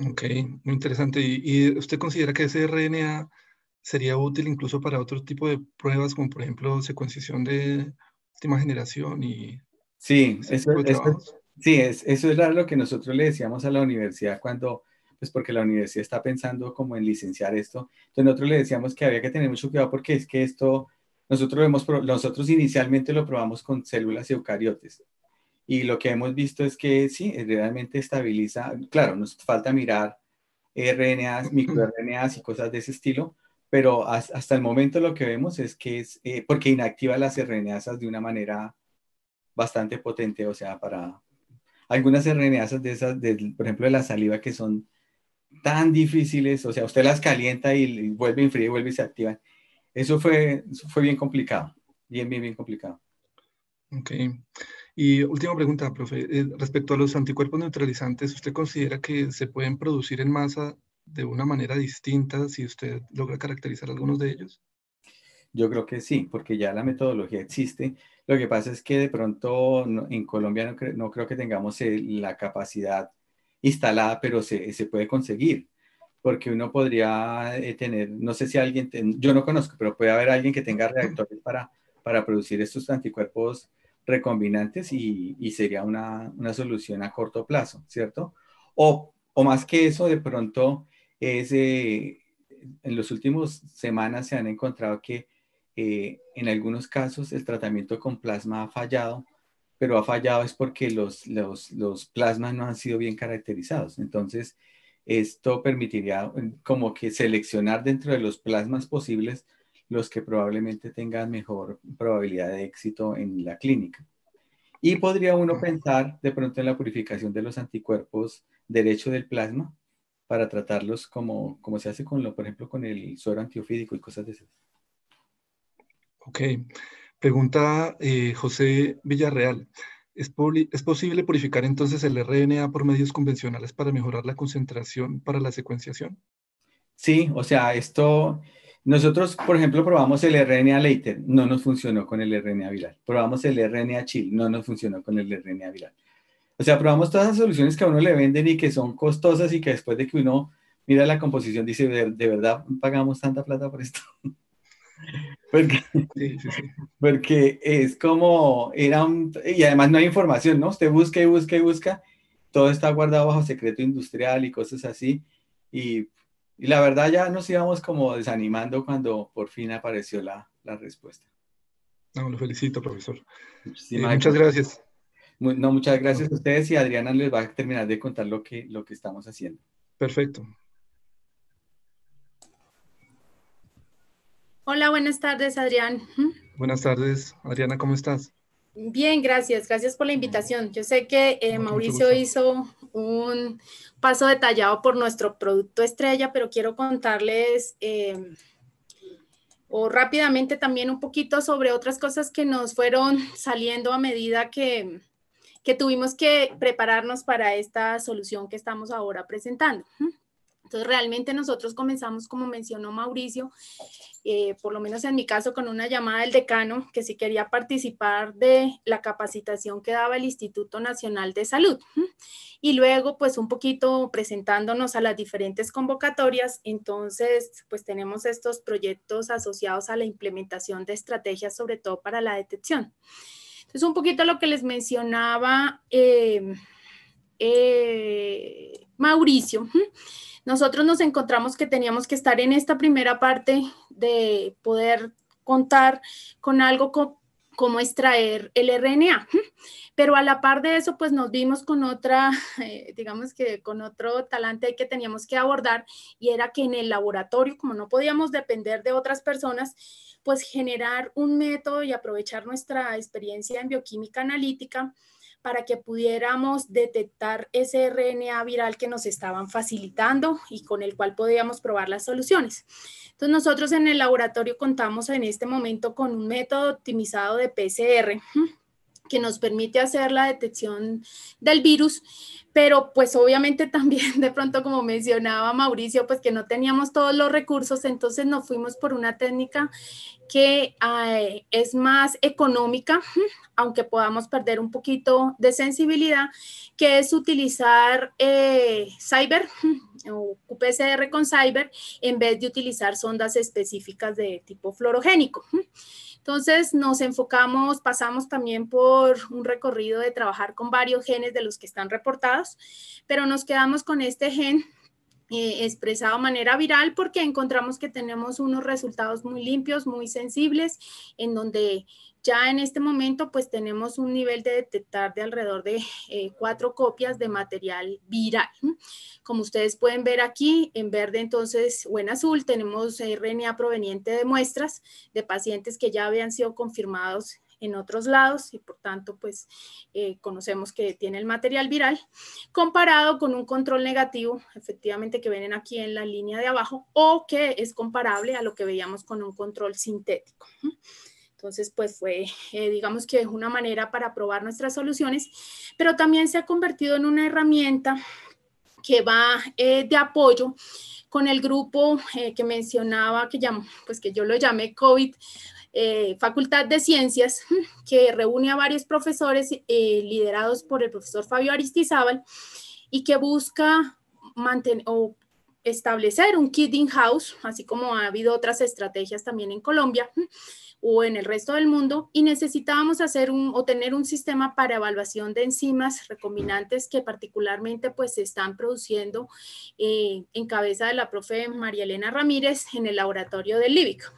Ok, muy interesante. ¿Y, usted considera que ese RNA sería útil incluso para otro tipo de pruebas, como por ejemplo secuenciación de última generación y... Sí, eso, sí es, eso era lo que nosotros le decíamos a la universidad cuando, pues porque la universidad está pensando como en licenciar esto. Entonces nosotros le decíamos que había que tener mucho cuidado porque es que esto, nosotros, hemos, nosotros inicialmente lo probamos con células eucariotes y lo que hemos visto es que sí, realmente estabiliza. Claro, nos falta mirar RNAs, microRNAs y cosas de ese estilo, pero hasta el momento lo que vemos es que es eh, porque inactiva las RNAs de una manera bastante potente, o sea, para algunas RNAs de esas, por ejemplo, de la saliva que son tan difíciles, o sea, usted las calienta y, vuelve a enfriar y vuelve y se activan. Eso fue, eso fue bien complicado, bien, bien, bien complicado. Ok. Y última pregunta, profe. Eh, respecto a los anticuerpos neutralizantes, ¿usted considera que se pueden producir en masa de una manera distinta si usted logra caracterizar algunos de ellos? Yo creo que sí, porque ya la metodología existe. Lo que pasa es que de pronto en Colombia no, creo que tengamos la capacidad instalada, pero se, se, puede conseguir, porque uno podría eh, tener, no sé si alguien, yo no conozco, pero puede haber alguien que tenga reactores para, para producir estos anticuerpos recombinantes y, y sería una, una, solución a corto plazo, ¿cierto? O, o más que eso, de pronto es, eh, en los últimos semanas se han encontrado que eh, en algunos casos el tratamiento con plasma ha fallado, pero ha fallado es porque los, los, los plasmas no han sido bien caracterizados. Entonces, esto permitiría eh, como que seleccionar dentro de los plasmas posibles los que probablemente tengan mejor probabilidad de éxito en la clínica. Y podría uno pensar de pronto en la purificación de los anticuerpos derecho del plasma para tratarlos como, como se hace con lo, por ejemplo, con el suero antiofídico y cosas de esas. Ok. Pregunta eh, José Villarreal. ¿Es, ¿Es, posible purificar entonces el RNA por medios convencionales para mejorar la concentración para la secuenciación? Sí, o sea, esto, nosotros, por ejemplo, probamos el RNA later, no nos funcionó con el RNA viral. Probamos el RNA chill, no nos funcionó con el RNA viral. O sea, probamos todas las soluciones que a uno le venden y que son costosas y que después de que uno mira la composición dice, ¿de, verdad pagamos tanta plata por esto? Porque, porque es como, era un, y además no hay información, ¿no? Usted busca y busca y busca, todo está guardado bajo secreto industrial y cosas así, y, y la verdad ya nos íbamos como desanimando cuando por fin apareció la, la respuesta. No, lo felicito, profesor. Eh, muchas gracias. No, muchas gracias a ustedes y Adriana les va a terminar de contar lo que, lo que estamos haciendo. Perfecto. Hola, buenas tardes, Adrián. Buenas tardes, Adriana, ¿cómo estás? Bien, gracias. Gracias por la invitación. Yo sé que eh, Mauricio hizo un paso detallado por nuestro producto estrella, pero quiero contarles eh, o rápidamente también un poquito sobre otras cosas que nos fueron saliendo a medida que, que tuvimos que prepararnos para esta solución que estamos ahora presentando. Entonces, realmente nosotros comenzamos, como mencionó Mauricio, eh, por lo menos en mi caso, con una llamada del decano que sí quería participar de la capacitación que daba el Instituto Nacional de Salud. Y luego, pues un poquito presentándonos a las diferentes convocatorias. Entonces, pues tenemos estos proyectos asociados a la implementación de estrategias, sobre todo para la detección. Entonces, un poquito lo que les mencionaba eh, eh, Mauricio. Nosotros nos encontramos que teníamos que estar en esta primera parte de poder contar con algo como extraer el RNA. Pero a la par de eso, pues nos vimos con otra, eh, digamos que con otro talante que teníamos que abordar y era que en el laboratorio, como no podíamos depender de otras personas, pues generar un método y aprovechar nuestra experiencia en bioquímica analítica para que pudiéramos detectar ese RNA viral que nos estaban facilitando y con el cual podíamos probar las soluciones. Entonces nosotros en el laboratorio contamos en este momento con un método optimizado de PCR que nos permite hacer la detección del virus, pero pues obviamente también de pronto como mencionaba Mauricio, pues que no teníamos todos los recursos, entonces nos fuimos por una técnica que es más económica, aunque podamos perder un poquito de sensibilidad, que es utilizar eh, Cyber o QPCR con Cyber en vez de utilizar sondas específicas de tipo fluorogénico. Entonces nos enfocamos, pasamos también por un recorrido de trabajar con varios genes de los que están reportados, pero nos quedamos con este gen eh, expresado de manera viral porque encontramos que tenemos unos resultados muy limpios, muy sensibles, en donde ya en este momento, pues tenemos un nivel de detectar de alrededor de eh, cuatro copias de material viral. Como ustedes pueden ver aquí, en verde entonces o en azul, tenemos RNA proveniente de muestras de pacientes que ya habían sido confirmados en otros lados y por tanto pues eh, conocemos que tiene el material viral comparado con un control negativo efectivamente que ven aquí en la línea de abajo o que es comparable a lo que veíamos con un control sintético. Entonces, pues fue, eh, digamos que una manera para probar nuestras soluciones, pero también se ha convertido en una herramienta que va eh, de apoyo con el grupo eh, que mencionaba, que, pues que yo lo llamé COVID, Facultad de Ciencias, que reúne a varios profesores liderados por el profesor Fabio Aristizábal y que busca mantener o establecer un kit in-house, así como ha habido otras estrategias también en Colombia o en el resto del mundo, y necesitábamos hacer un, o tener un sistema para evaluación de enzimas recombinantes que particularmente pues se están produciendo eh, en cabeza de la profe María Elena Ramírez en el laboratorio del LIBIC.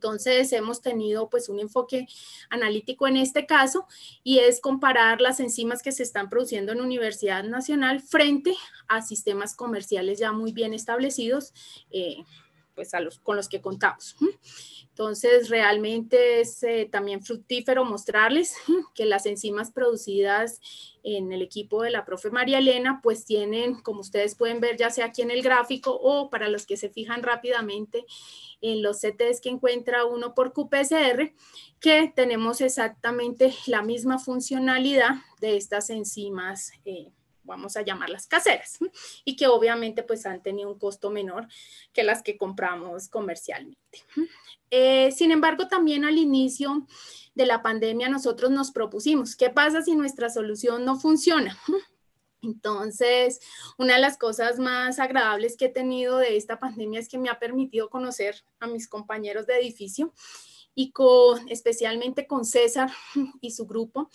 Entonces hemos tenido pues un enfoque analítico en este caso y es comparar las enzimas que se están produciendo en Universidad Nacional frente a sistemas comerciales ya muy bien establecidos. Eh, pues a los, con los que contamos. Entonces, realmente es eh, también fructífero mostrarles que las enzimas producidas en el equipo de la profe María Elena, pues tienen, como ustedes pueden ver, ya sea aquí en el gráfico o para los que se fijan rápidamente en los CTs que encuentra uno por QPCR, que tenemos exactamente la misma funcionalidad de estas enzimas eh, vamos a llamarlas caseras, y que obviamente pues han tenido un costo menor que las que compramos comercialmente. Eh, sin embargo, también al inicio de la pandemia nosotros nos propusimos, ¿qué pasa si nuestra solución no funciona? Entonces, una de las cosas más agradables que he tenido de esta pandemia es que me ha permitido conocer a mis compañeros de edificio y con, especialmente con César y su grupo,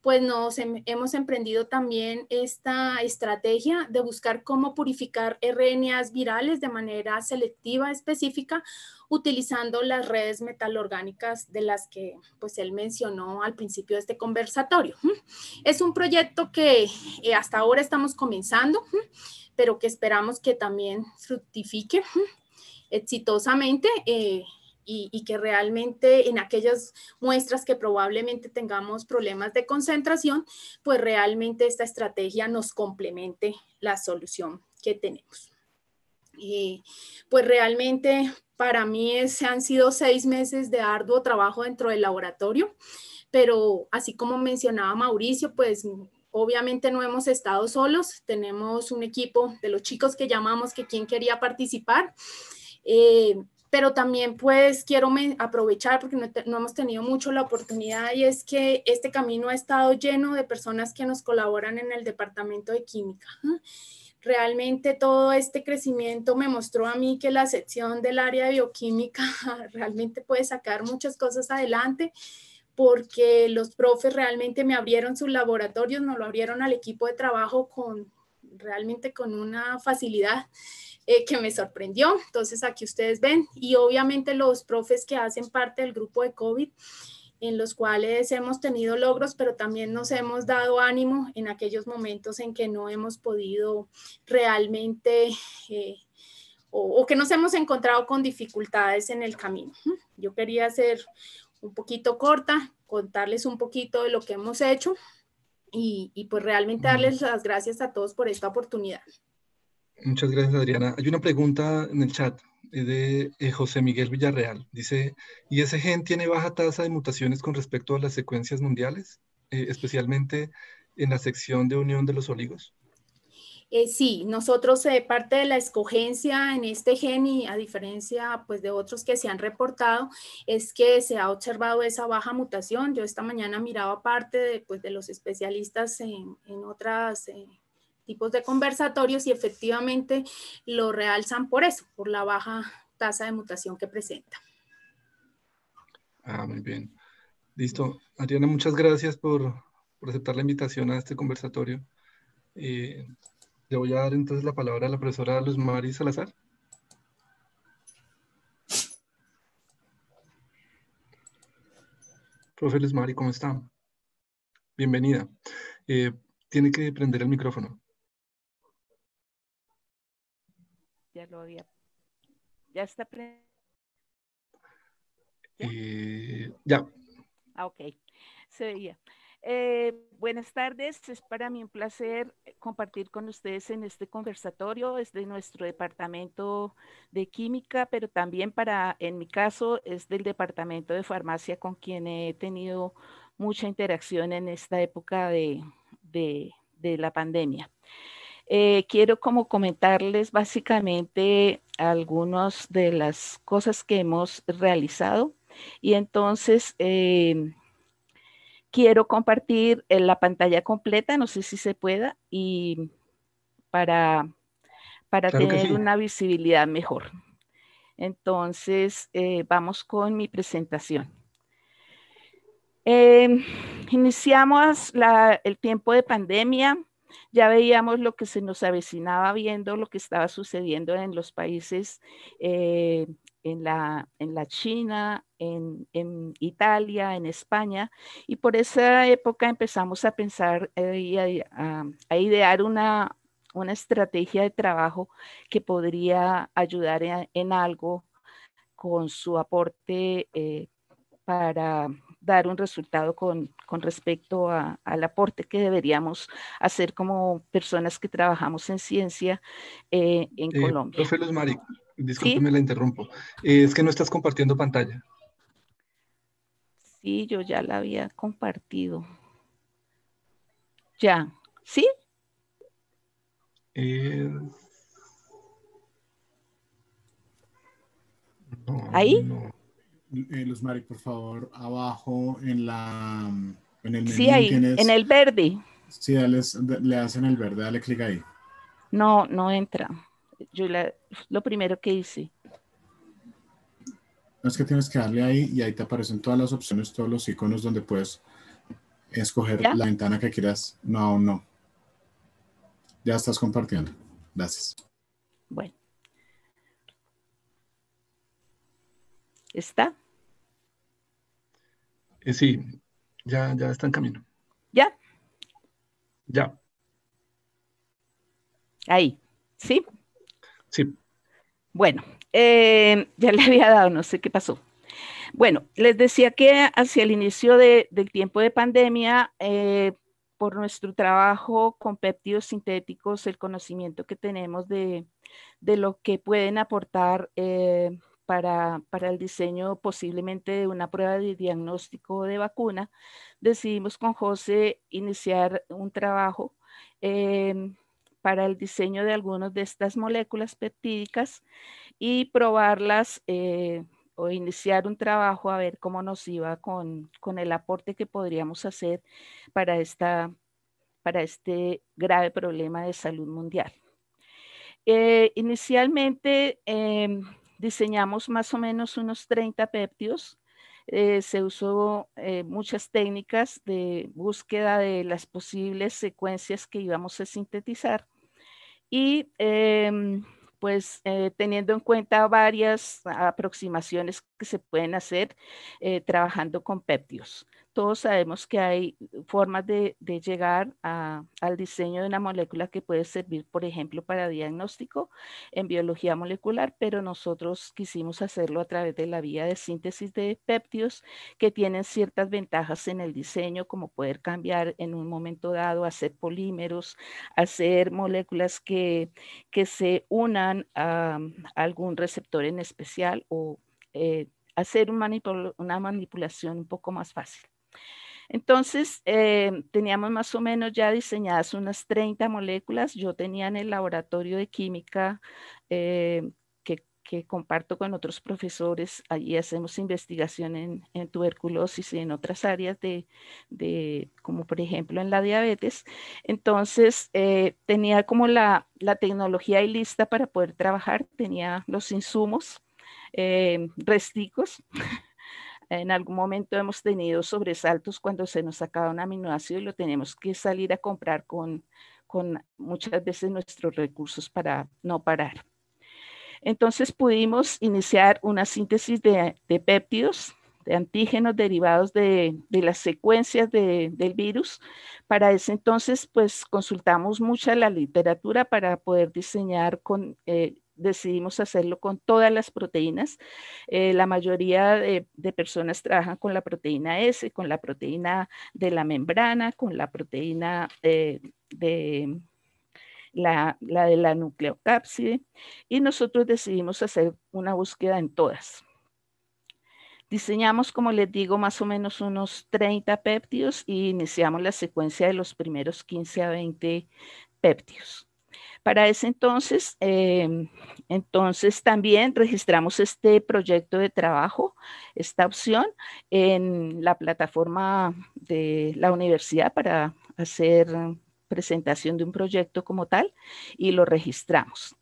pues nos hemos emprendido también esta estrategia de buscar cómo purificar RNAs virales de manera selectiva, específica, utilizando las redes metalorgánicas de las que pues él mencionó al principio de este conversatorio. Es un proyecto que eh, hasta ahora estamos comenzando, pero que esperamos que también fructifique exitosamente. Eh, y, que realmente en aquellas muestras que probablemente tengamos problemas de concentración, pues realmente esta estrategia nos complemente la solución que tenemos. Y pues realmente para mí se han sido seis meses de arduo trabajo dentro del laboratorio, pero así como mencionaba Mauricio, pues obviamente no hemos estado solos, tenemos un equipo de los chicos que llamamos que quien quería participar. Eh, pero también pues quiero aprovechar porque no, hemos tenido mucho la oportunidad y es que este camino ha estado lleno de personas que nos colaboran en el departamento de química. Realmente todo este crecimiento me mostró a mí que la sección del área de bioquímica realmente puede sacar muchas cosas adelante porque los profes realmente me abrieron sus laboratorios, nos lo abrieron al equipo de trabajo con realmente con una facilidad eh, que me sorprendió. Entonces aquí ustedes ven y obviamente los profes que hacen parte del grupo de COVID en los cuales hemos tenido logros, pero también nos hemos dado ánimo en aquellos momentos en que no hemos podido realmente eh, o, o, que nos hemos encontrado con dificultades en el camino. Yo quería ser un poquito corta, contarles un poquito de lo que hemos hecho y, y pues realmente darles las gracias a todos por esta oportunidad. Muchas gracias, Adriana. Hay una pregunta en el chat de eh, José Miguel Villarreal. Dice, ¿y ese gen tiene baja tasa de mutaciones con respecto a las secuencias mundiales, eh, especialmente en la sección de unión de los oligos? Eh, sí, nosotros parte de la escogencia en este gen y a diferencia pues de otros que se han reportado es que se ha observado esa baja mutación. Yo esta mañana miraba parte de, pues, de los especialistas en, en otras tipos de conversatorios y efectivamente lo realzan por eso, por la baja tasa de mutación que presenta. Ah, muy bien. Listo. Adriana, muchas gracias por, por aceptar la invitación a este conversatorio. Eh, le voy a dar entonces la palabra a la profesora Luz Mari Salazar. Profe Luz Mari, ¿cómo está? Bienvenida. Eh, tiene que prender el micrófono. Ya lo había. Ya está. ¿Ya? Eh, ya. Ah, ok. Se veía. Eh, buenas tardes, es para mí un placer compartir con ustedes en este conversatorio. Es de nuestro departamento de química, pero también para, en mi caso, es del departamento de farmacia con quien he tenido mucha interacción en esta época de, de, de la pandemia. Eh, quiero como comentarles básicamente algunas de las cosas que hemos realizado y entonces em, quiero compartir la pantalla completa, no sé si se pueda, y para, para tener una visibilidad mejor. Entonces, eh, vamos con mi presentación. Em, iniciamos el tiempo de pandemia, ya veíamos lo que se nos avecinaba viendo lo que estaba sucediendo en los países, eh, en, la, en la China, en, Italia, en España, y por esa época empezamos a pensar eh, y a, idear una, una estrategia de trabajo que podría ayudar en, algo con su aporte eh, para dar un resultado con, respecto al aporte que deberíamos hacer como personas que trabajamos en ciencia eh, en eh, Colombia. Profe Luz Mari, discúlpeme, la interrumpo. es que no estás compartiendo pantalla. Sí, yo ya la había compartido. Ya, ¿sí? ¿Ahí? Eh, Luz Mari, por favor, abajo en la en el menú. Sí, ahí, en el verde. Sí, le hacen el verde, dale clic ahí. No, no entra. Yo lo primero que hice. Es que tienes que darle ahí y ahí te aparecen todas las opciones, todos los iconos donde puedes escoger la ventana que quieras. No, aún no. Ya estás compartiendo. Gracias. Bueno. ¿Está? Eh, sí, ya, ya está en camino. ¿Ya? Ya. Ahí, ¿sí? Sí. Bueno, eh, ya le había dado, no sé qué pasó. Bueno, les decía que hacia el inicio del tiempo de pandemia, eh, por nuestro trabajo con péptidos sintéticos, el conocimiento que tenemos de, lo que pueden aportar para, el diseño posiblemente de una prueba de diagnóstico de vacuna, decidimos con José iniciar un trabajo em, para el diseño de algunas de estas moléculas peptídicas y probarlas eh, o iniciar un trabajo a ver cómo nos iba con, el aporte que podríamos hacer para, esta, para este grave problema de salud mundial. Eh, inicialmente, em, diseñamos más o menos unos 30 péptidos. Eh, se usó eh, muchas técnicas de búsqueda de las posibles secuencias que íbamos a sintetizar. Y em, pues eh, teniendo en cuenta varias aproximaciones que se pueden hacer trabajando con péptidos todos sabemos que hay formas de, llegar al diseño de una molécula que puede servir, por ejemplo, para diagnóstico en biología molecular, pero nosotros quisimos hacerlo a través de la vía de síntesis de péptidos que tienen ciertas ventajas en el diseño, como poder cambiar en un momento dado, hacer polímeros, hacer moléculas que, se unan a, algún receptor en especial o eh, hacer una manipulación un poco más fácil. Entonces, eh, teníamos más o menos ya diseñadas unas 30 moléculas. Yo tenía en el laboratorio de química eh, que, comparto con otros profesores. Allí hacemos investigación en, tuberculosis y en otras áreas de, como por ejemplo en la diabetes. Entonces, eh, tenía como la, la, tecnología ahí lista para poder trabajar. Tenía los insumos resticos en algún momento hemos tenido sobresaltos cuando se nos acaba un aminoácido y lo tenemos que salir a comprar con, con muchas veces nuestros recursos para no parar. Entonces pudimos iniciar una síntesis de, de péptidos, de antígenos derivados de, de las secuencias de, del virus. Para ese entonces, pues consultamos mucha la literatura para poder diseñar con, eh, decidimos hacerlo con todas las proteínas. Eh, la mayoría de, personas trabajan con la proteína S, con la proteína de la membrana, con la proteína eh, de la, de la nucleocápside y nosotros decidimos hacer una búsqueda en todas. Diseñamos, como les digo, más o menos unos 30 péptidos y iniciamos la secuencia de los primeros 15 a 20 péptidos. Para ese entonces, em, entonces también registramos este proyecto de trabajo, esta opción, en la plataforma de la universidad para hacer presentación de un proyecto como tal y lo registramos.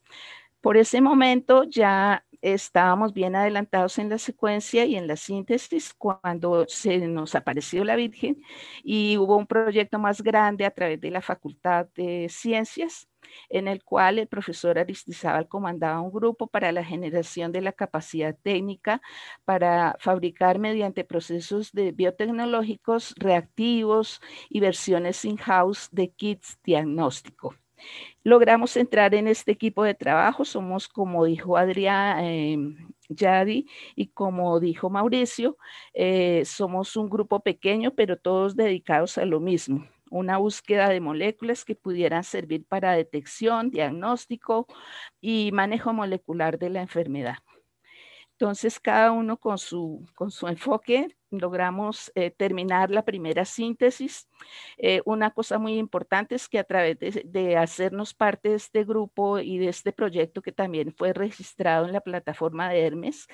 Por ese momento ya estábamos bien adelantados en la secuencia y en la síntesis cuando se nos apareció la Virgen y hubo un proyecto más grande a través de la Facultad de Ciencias en el cual el profesor Aristizábal comandaba un grupo para la generación de la capacidad técnica para fabricar mediante procesos de biotecnológicos reactivos y versiones in-house de kits diagnóstico logramos entrar en este equipo de trabajo. Somos, como dijo Adrián eh, Yadi y como dijo Mauricio, eh, somos un grupo pequeño, pero todos dedicados a lo mismo. Una búsqueda de moléculas que pudieran servir para detección, diagnóstico y manejo molecular de la enfermedad. Entonces, cada uno con su, con su enfoque logramos eh, terminar la primera síntesis. Eh, una cosa muy importante es que a través de, hacernos parte de este grupo y de este proyecto que también fue registrado en la plataforma de Hermes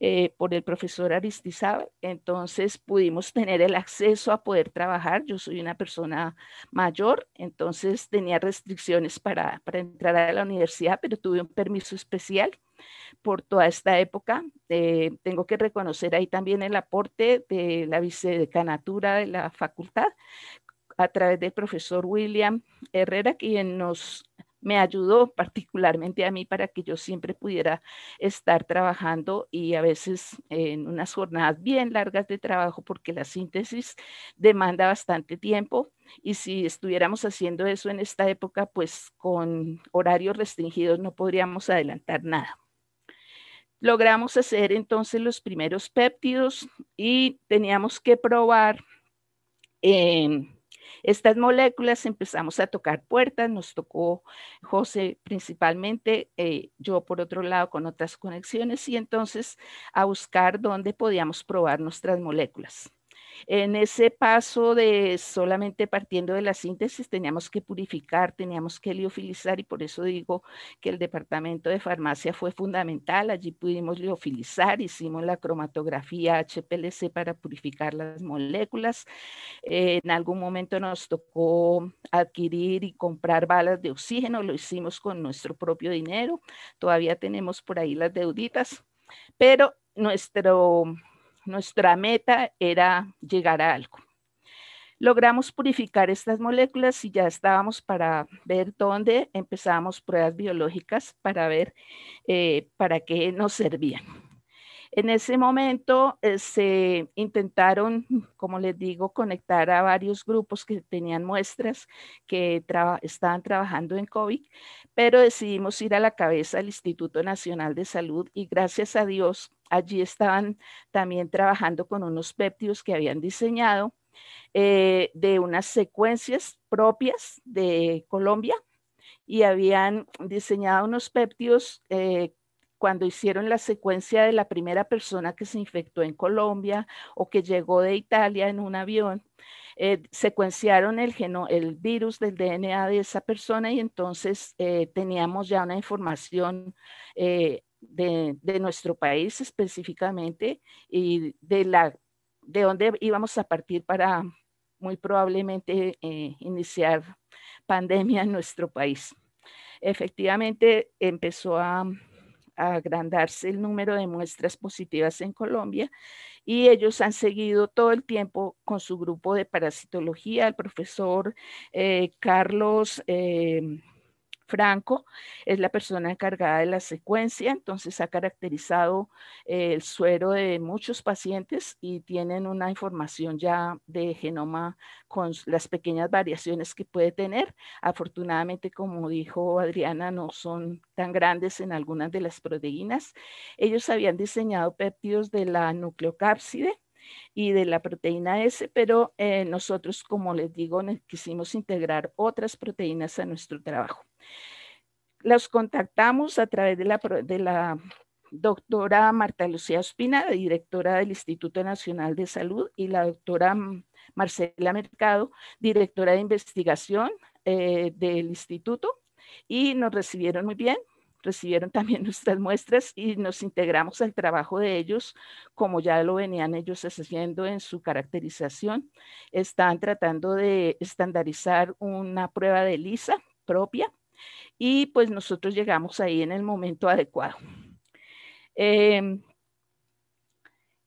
eh, por el profesor Aristizábal, entonces pudimos tener el acceso a poder trabajar. Yo soy una persona mayor, entonces tenía restricciones para, para entrar a la universidad, pero tuve un permiso especial por toda esta época. Eh, tengo que reconocer ahí también el aporte de la vicedecanatura de la facultad a través del profesor William Herrera, quien nos me ayudó particularmente a mí para que yo siempre pudiera estar trabajando y a veces en unas jornadas bien largas de trabajo porque la síntesis demanda bastante tiempo y si estuviéramos haciendo eso en esta época, pues con horarios restringidos no podríamos adelantar nada. Logramos hacer entonces los primeros péptidos y teníamos que probar estas moléculas. Empezamos a tocar puertas, nos tocó José principalmente, eh, yo por otro lado con otras conexiones y entonces a buscar dónde podíamos probar nuestras moléculas. En ese paso de solamente partiendo de la síntesis, teníamos que purificar, teníamos que liofilizar y por eso digo que el departamento de farmacia fue fundamental. Allí pudimos liofilizar, hicimos la cromatografía HPLC para purificar las moléculas. en algún momento nos tocó adquirir y comprar balas de oxígeno, lo hicimos con nuestro propio dinero. Todavía tenemos por ahí las deuditas, pero nuestro nuestra meta era llegar a algo. Logramos purificar estas moléculas y ya estábamos para ver dónde empezamos pruebas biológicas para ver eh, para qué nos servían. En ese momento eh, se intentaron, como les digo, conectar a varios grupos que tenían muestras que estaban trabajando en COVID, pero decidimos ir a la cabeza del Instituto Nacional de Salud y gracias a Dios allí estaban también trabajando con unos péptidos que habían diseñado eh, de unas secuencias propias de Colombia y habían diseñado unos péptidos eh, cuando hicieron la secuencia de la primera persona que se infectó en Colombia o que llegó de Italia en un avión, eh, secuenciaron el, el virus del DNA de esa persona y entonces teníamos ya una información de, nuestro país específicamente y de, la, de dónde íbamos a partir para muy probablemente iniciar pandemia en nuestro país. Efectivamente, empezó a, agrandarse el número de muestras positivas en Colombia y ellos han seguido todo el tiempo con su grupo de parasitología, el profesor eh, Carlos. Eh, Franco es la persona encargada de la secuencia, entonces ha caracterizado eh, el suero de muchos pacientes y tienen una información ya de genoma con las pequeñas variaciones que puede tener. Afortunadamente, como dijo Adriana, no son tan grandes en algunas de las proteínas. Ellos habían diseñado péptidos de la nucleocápside y de la proteína S, pero eh, nosotros, como les digo, quisimos integrar otras proteínas a nuestro trabajo. Los contactamos a través de la, doctora Marta Lucía Ospina, directora del Instituto Nacional de Salud, y la doctora Marcela Mercado, directora de investigación eh, del instituto. y nos recibieron muy bien, recibieron también nuestras muestras y nos integramos al trabajo de ellos como ya lo venían ellos haciendo en su caracterización. Están tratando de estandarizar una prueba de lisa propia y pues nosotros llegamos ahí en el momento adecuado. Em,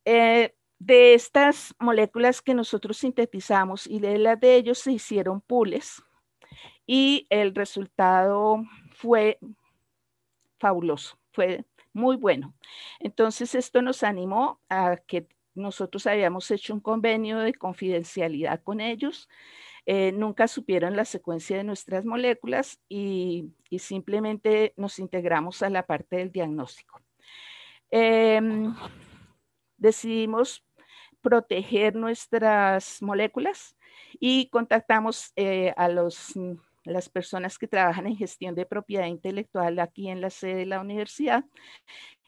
eh, de estas moléculas que nosotros sintetizamos y de las de ellos se hicieron pools y el resultado fue fabuloso, fue muy bueno. Entonces esto nos animó a que nosotros habíamos hecho un convenio de confidencialidad con ellos. Eh, nunca supieron la secuencia de nuestras moléculas y, simplemente nos integramos a la parte del diagnóstico. Em, decidimos proteger nuestras moléculas y contactamos eh, a los las personas que trabajan en gestión de propiedad intelectual aquí en la sede de la universidad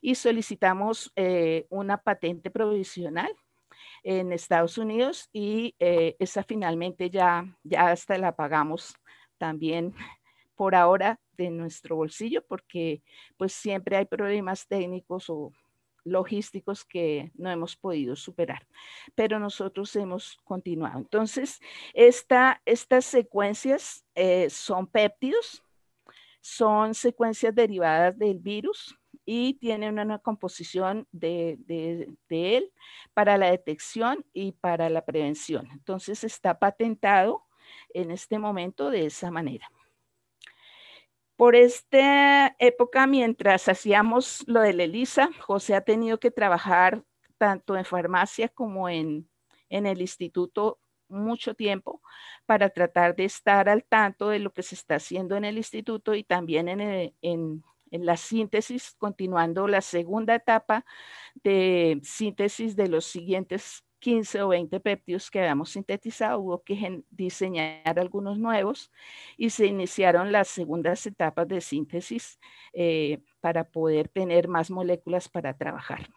y solicitamos eh, una patente provisional en Estados Unidos y eh, esa finalmente ya, ya hasta la pagamos también por ahora de nuestro bolsillo porque pues siempre hay problemas técnicos o logísticos que no hemos podido superar, pero nosotros hemos continuado. Entonces, esta, estas secuencias eh, son péptidos, son secuencias derivadas del virus y tienen una composición de, de, de él para la detección y para la prevención. Entonces, está patentado en este momento de esa manera. Por esta época, mientras hacíamos lo de la ELISA, José ha tenido que trabajar tanto en farmacia como en, el instituto mucho tiempo para tratar de estar al tanto de lo que se está haciendo en el instituto y también en, en, la síntesis, continuando la segunda etapa de síntesis de los siguientes 15 o 20 péptidos que habíamos sintetizado, hubo que diseñar algunos nuevos y se iniciaron las segundas etapas de síntesis eh, para poder tener más moléculas para trabajar.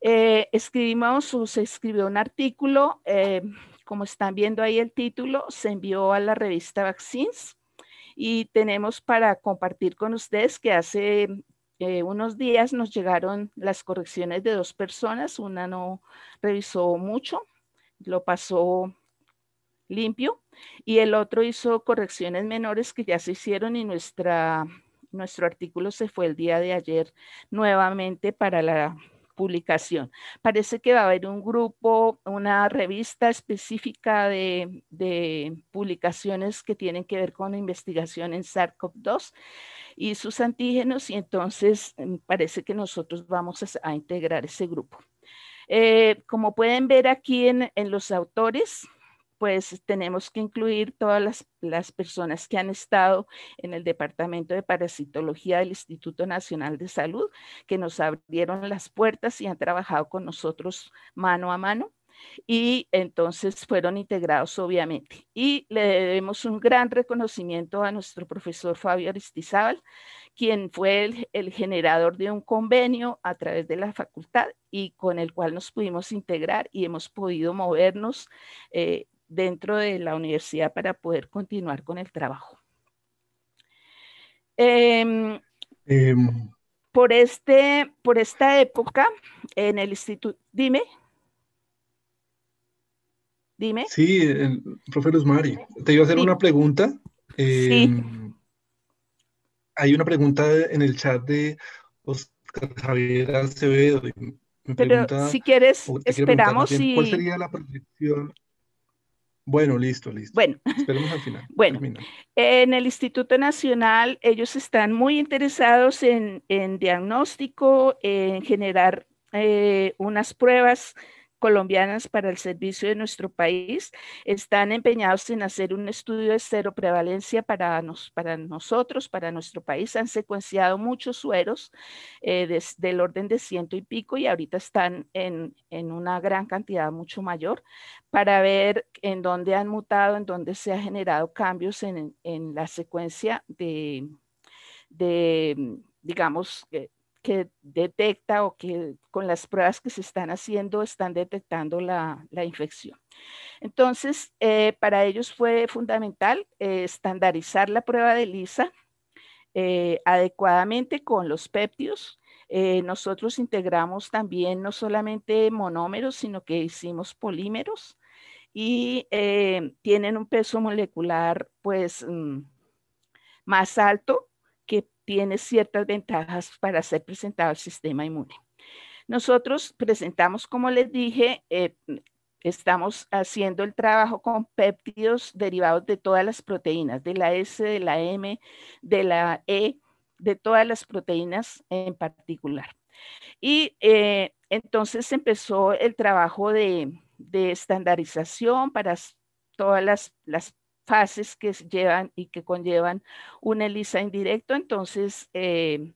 Eh, escribimos o se escribió un artículo, eh, como están viendo ahí el título, se envió a la revista Vaccines y tenemos para compartir con ustedes que hace eh, unos días nos llegaron las correcciones de dos personas, una no revisó mucho, lo pasó limpio y el otro hizo correcciones menores que ya se hicieron y nuestra, nuestro artículo se fue el día de ayer nuevamente para la publicación. Parece que va a haber un grupo, una revista específica de, publicaciones que tienen que ver con la investigación en SARS-CoV-2 y sus antígenos y entonces mm, parece que nosotros vamos a, integrar ese grupo. Eh, como pueden ver aquí en los autores, pues tenemos que incluir todas las, personas que han estado en el Departamento de Parasitología del Instituto Nacional de Salud, que nos abrieron las puertas y han trabajado con nosotros mano a mano. Y entonces fueron integrados, obviamente. Y le debemos un gran reconocimiento a nuestro profesor Fabio Aristizábal, quien fue el, generador de un convenio a través de la facultad y con el cual nos pudimos integrar y hemos podido movernos eh, dentro de la universidad para poder continuar con el trabajo. Em, em. por, este, por esta época, en el instituto, dime. Dime. Sí, el profe Mari, te iba a hacer una pregunta. sí. Em, hay una pregunta en el chat de Oscar Javier Acevedo. Pero si quieres, esperamos y... ¿Cuál sería la proyección? Bueno, listo, listo. Bueno, esperemos al final. Bueno, en el Instituto Nacional ellos están muy interesados en, en diagnóstico, en generar eh, unas pruebas colombianas para el servicio de nuestro país están empeñados en hacer un estudio de cero prevalencia para, nos, para nosotros, para nuestro país. Han secuenciado muchos sueros eh, del orden de ciento y pico y ahorita están en, en, una gran cantidad mucho mayor para ver en dónde han mutado, en dónde se han generado cambios en, en la secuencia de, de digamos, eh, que detecta o que con las pruebas que se están haciendo están detectando la, infección. Entonces, eh, para ellos fue fundamental eh, estandarizar la prueba de lisa eh, adecuadamente con los péptidos. nosotros integramos también no solamente monómeros, sino que hicimos polímeros y tienen un peso molecular pues mm, más alto que tiene ciertas ventajas para ser presentado al sistema inmune. Nosotros presentamos, como les dije, estamos haciendo el trabajo con péptidos derivados de todas las proteínas, de la S, de la M, de la E, de todas las proteínas en particular. Y eh, entonces empezó el trabajo de, estandarización para todas las, fases que llevan y que conllevan una ELISA indirecto. Entonces, eh,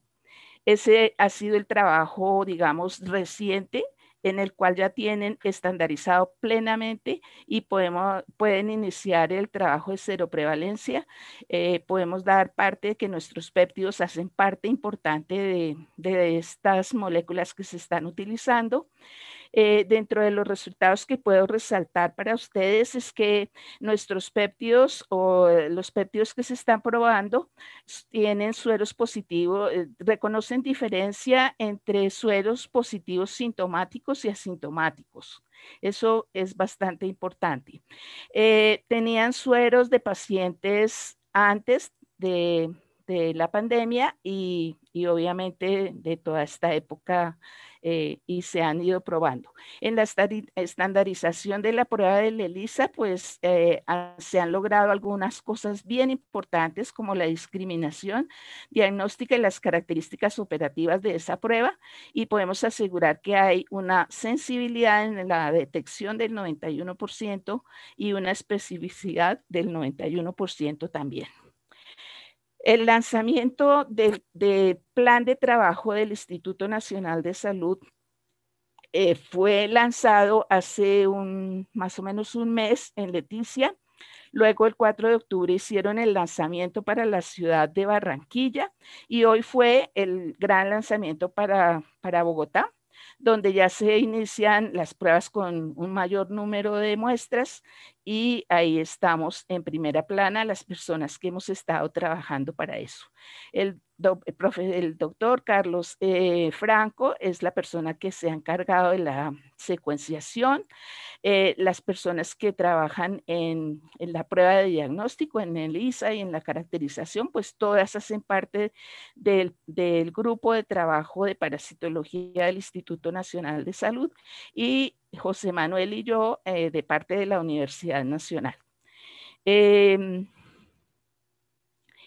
ese ha sido el trabajo, digamos, reciente en el cual ya tienen estandarizado plenamente y podemos, pueden iniciar el trabajo de cero prevalencia. Eh, podemos dar parte de que nuestros péptidos hacen parte importante de estas moléculas que se están utilizando. Eh, dentro de los resultados que puedo resaltar para ustedes es que nuestros péptidos o eh, los péptidos que se están probando tienen sueros positivos, eh, reconocen diferencia entre sueros positivos sintomáticos y asintomáticos. Eso es bastante importante. tenían sueros de pacientes antes de, la pandemia y, y obviamente de toda esta época eh, y se han ido probando. En la estandarización de la prueba de la ELISA, pues eh, se han logrado algunas cosas bien importantes como la discriminación diagnóstica y las características operativas de esa prueba y podemos asegurar que hay una sensibilidad en la detección del 91% y una especificidad del 91% también. El lanzamiento del, plan de trabajo del Instituto Nacional de Salud eh, fue lanzado hace un, más o menos un mes en Leticia. Luego, el 4 de octubre, hicieron el lanzamiento para la ciudad de Barranquilla y hoy fue el gran lanzamiento para, para Bogotá donde ya se inician las pruebas con un mayor número de muestras y ahí estamos en primera plana las personas que hemos estado trabajando para eso. El, el doctor Carlos eh, Franco es la persona que se ha encargado de la secuenciación. Eh, las personas que trabajan en, la prueba de diagnóstico, en el ISA y en la caracterización, pues todas hacen parte del, grupo de trabajo de parasitología del Instituto Nacional de Salud y José Manuel y yo eh, de parte de la Universidad Nacional. Em,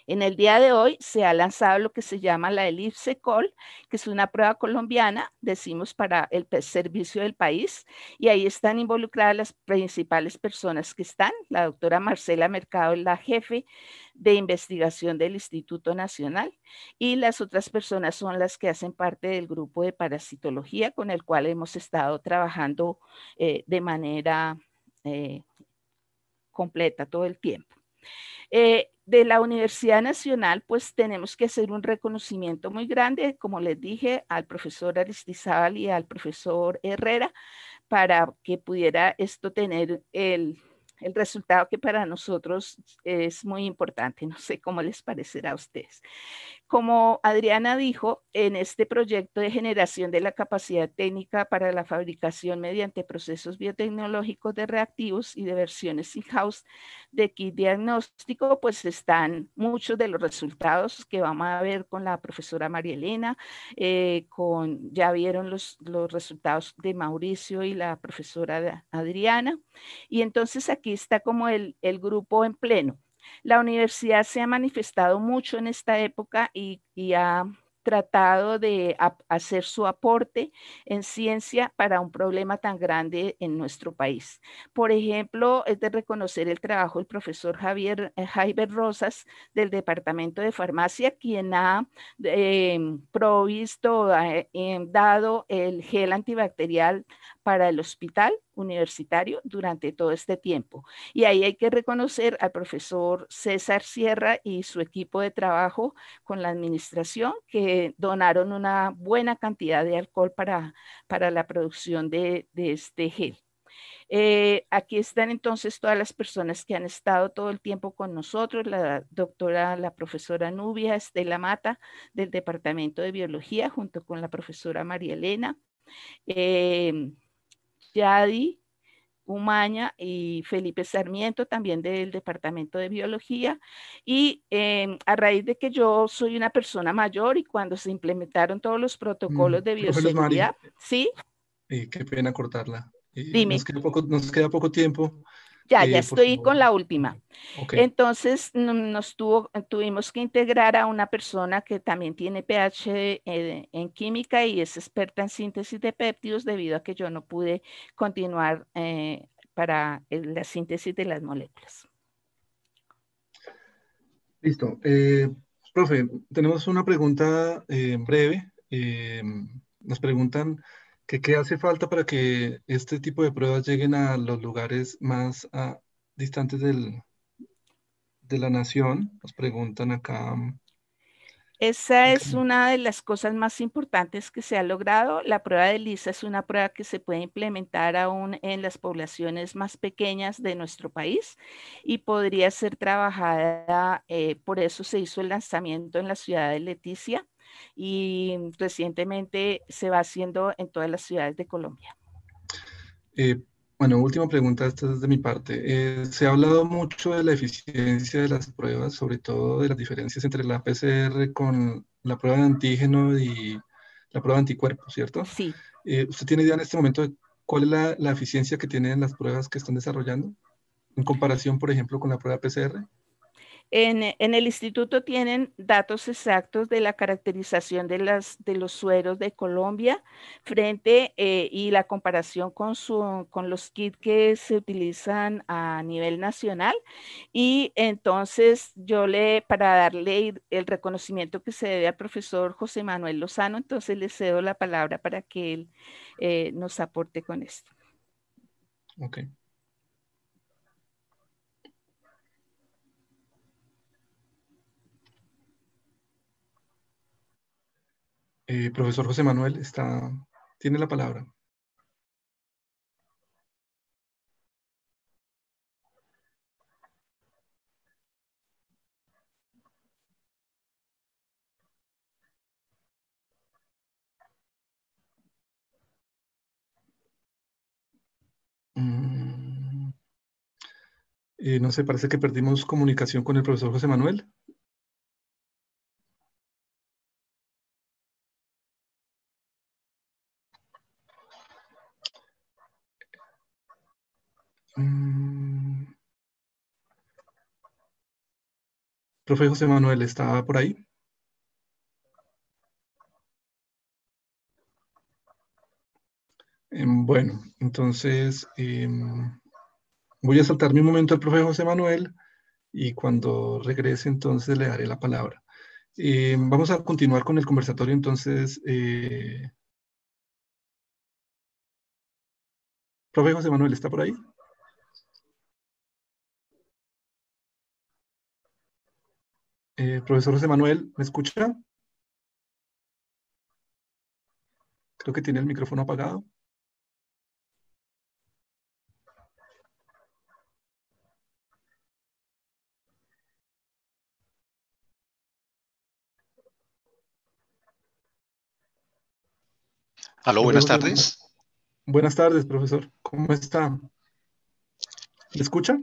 en el día de hoy se ha lanzado lo que se llama la Elipse Col, que es una prueba colombiana, decimos, para el servicio del país, y ahí están involucradas las principales personas que están. La doctora Marcela Mercado es la jefe de investigación del Instituto Nacional y las otras personas son las que hacen parte del grupo de parasitología con el cual hemos estado trabajando eh, de manera eh, completa todo el tiempo. Eh, de la Universidad Nacional, pues tenemos que hacer un reconocimiento muy grande, como les dije, al profesor Aristizábal y al profesor Herrera, para que pudiera esto tener el, el resultado que para nosotros es muy importante. No sé cómo les parecerá a ustedes. Como Adriana dijo, en este proyecto de generación de la capacidad técnica para la fabricación mediante procesos biotecnológicos de reactivos y de versiones in-house de kit diagnóstico, pues están muchos de los resultados que vamos a ver con la profesora María Elena, eh, con, ya vieron los, los resultados de Mauricio y la profesora Adriana. Y entonces aquí está como el, el grupo en pleno. La universidad se ha manifestado mucho en esta época y, ha tratado de hacer su aporte en ciencia para un problema tan grande en nuestro país. Por ejemplo, es de reconocer el trabajo del profesor Javier eh, Javier Rosas del Departamento de Farmacia, quien ha em, provisto, ha em, dado el gel antibacterial para el hospital universitario durante todo este tiempo. Y ahí hay que reconocer al profesor César Sierra y su equipo de trabajo con la administración que donaron una buena cantidad de alcohol para, para la producción de, de este gel. Eh, aquí están entonces todas las personas que han estado todo el tiempo con nosotros, la doctora, la profesora Nubia Estela Mata del Departamento de Biología, junto con la profesora María Elena, eh, Yadi Umaña y Felipe Sarmiento, también del Departamento de Biología. Y em, a raíz de que yo soy una persona mayor y cuando se implementaron todos los protocolos mm, de bioseguridad, ¿sí? Y qué pena cortarla. Dime. Nos queda poco, nos queda poco tiempo. Ya, ya eh, estoy con la última. Entonces, nos tuvo, tuvimos que integrar a una persona que también tiene PH eh, en química y es experta en síntesis de péptidos debido a que yo no pude continuar eh, para la síntesis de las moléculas. Listo. profe, tenemos una pregunta breve. nos preguntan qué hace falta para que este tipo de pruebas lleguen a los lugares más ah, distantes del, de la nación. Nos preguntan acá. Esa es una de las cosas más importantes que se ha logrado. La prueba de LISA es una prueba que se puede implementar aún en las poblaciones más pequeñas de nuestro país y podría ser trabajada, eh, por eso se hizo el lanzamiento en la ciudad de Leticia y recientemente se va haciendo en todas las ciudades de Colombia. Eh, bueno, última pregunta, esta es de mi parte. Eh, se ha hablado mucho de la eficiencia de las pruebas, sobre todo de las diferencias entre la PCR con la prueba de antígeno y la prueba de anticuerpos, ¿cierto? Sí. Eh, ¿Usted tiene idea en este momento de cuál es la, la eficiencia que tienen las pruebas que están desarrollando en comparación, por ejemplo, con la prueba PCR? En, el instituto tienen datos exactos de la caracterización de, los sueros de Colombia frente eh, y la comparación con los kits que se utilizan a nivel nacional. Y entonces yo le, para darle el reconocimiento que se debe al profesor José Manuel Lozano, entonces le cedo la palabra para que él eh, nos aporte con esto. Okay. Eh, profesor José Manuel, está, tiene la palabra. Mm. Eh, no sé, parece que perdimos comunicación con el profesor José Manuel. Mm. Profe José Manuel, ¿está por ahí? Em, bueno, entonces em, voy a saltarme un momento al profe José Manuel y cuando regrese entonces le daré la palabra. Em, vamos a continuar con el conversatorio entonces. Eh, profe José Manuel, ¿está por ahí? Eh, profesor José Manuel, ¿me escucha? Creo que tiene el micrófono apagado. Aló, buenas tardes. Buenas tardes, profesor. ¿Cómo está? ¿Me escucha?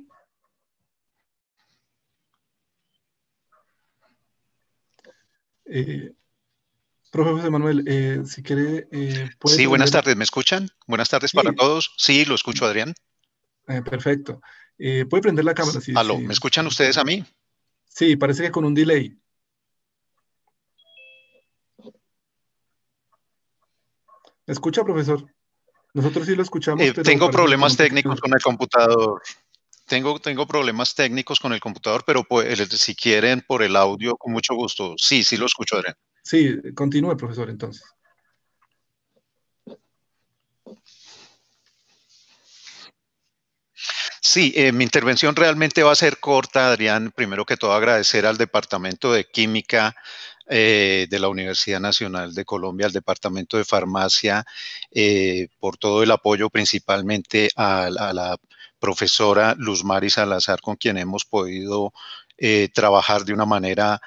Eh, profe José Manuel, eh, si quiere... Eh, sí, buenas tardes, ¿me escuchan? Buenas tardes para todos. Sí, lo escucho, Adrián. perfecto. ¿Puede prender la cámara? Sí, Aló, ¿me escuchan ustedes a mí? Sí, parece que con un delay. ¿Me escucha, profesor? Nosotros sí lo escuchamos. tengo problemas técnicos con el computador. Tengo, tengo problemas técnicos con el computador, pero pues, si quieren por el audio, con mucho gusto. Sí, sí lo escucho, Adrián. Sí, continúe, profesor, entonces. Sí, eh, mi intervención realmente va a ser corta, Adrián. Primero que todo, agradecer al Departamento de Química eh, de la Universidad Nacional de Colombia, al Departamento de Farmacia, eh, por todo el apoyo principalmente a, la profesora Luz Mari Salazar, con quien hemos podido eh, trabajar de una manera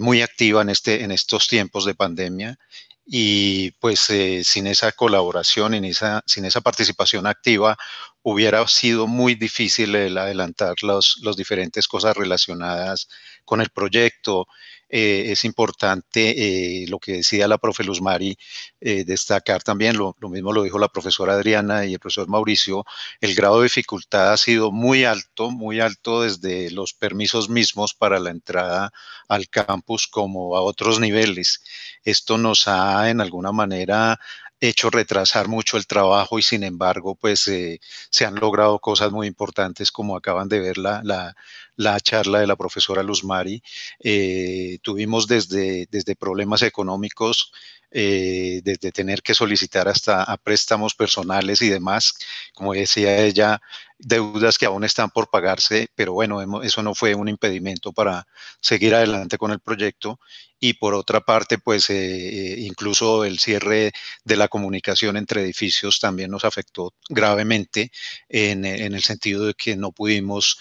muy activa en, este, en estos tiempos de pandemia. Y pues sin esa colaboración, y esa, sin esa participación activa, hubiera sido muy difícil el adelantar las los diferentes cosas relacionadas con el proyecto, eh, es importante eh, lo que decía la profe Luz Mari, eh, destacar también, lo, mismo lo dijo la profesora Adriana y el profesor Mauricio, el grado de dificultad ha sido muy alto, muy alto desde los permisos mismos para la entrada al campus como a otros niveles. Esto nos ha en alguna manera hecho retrasar mucho el trabajo y sin embargo, pues se han logrado cosas muy importantes como acaban de ver la, la, la charla de la profesora Luz Mari. Eh, tuvimos desde, desde problemas económicos, eh, desde tener que solicitar hasta préstamos personales y demás, como decía ella, deudas que aún están por pagarse, pero bueno, eso no fue un impedimento para seguir adelante con el proyecto. Y por otra parte, pues eh, incluso el cierre de la comunicación entre edificios también nos afectó gravemente en, el sentido de que no pudimos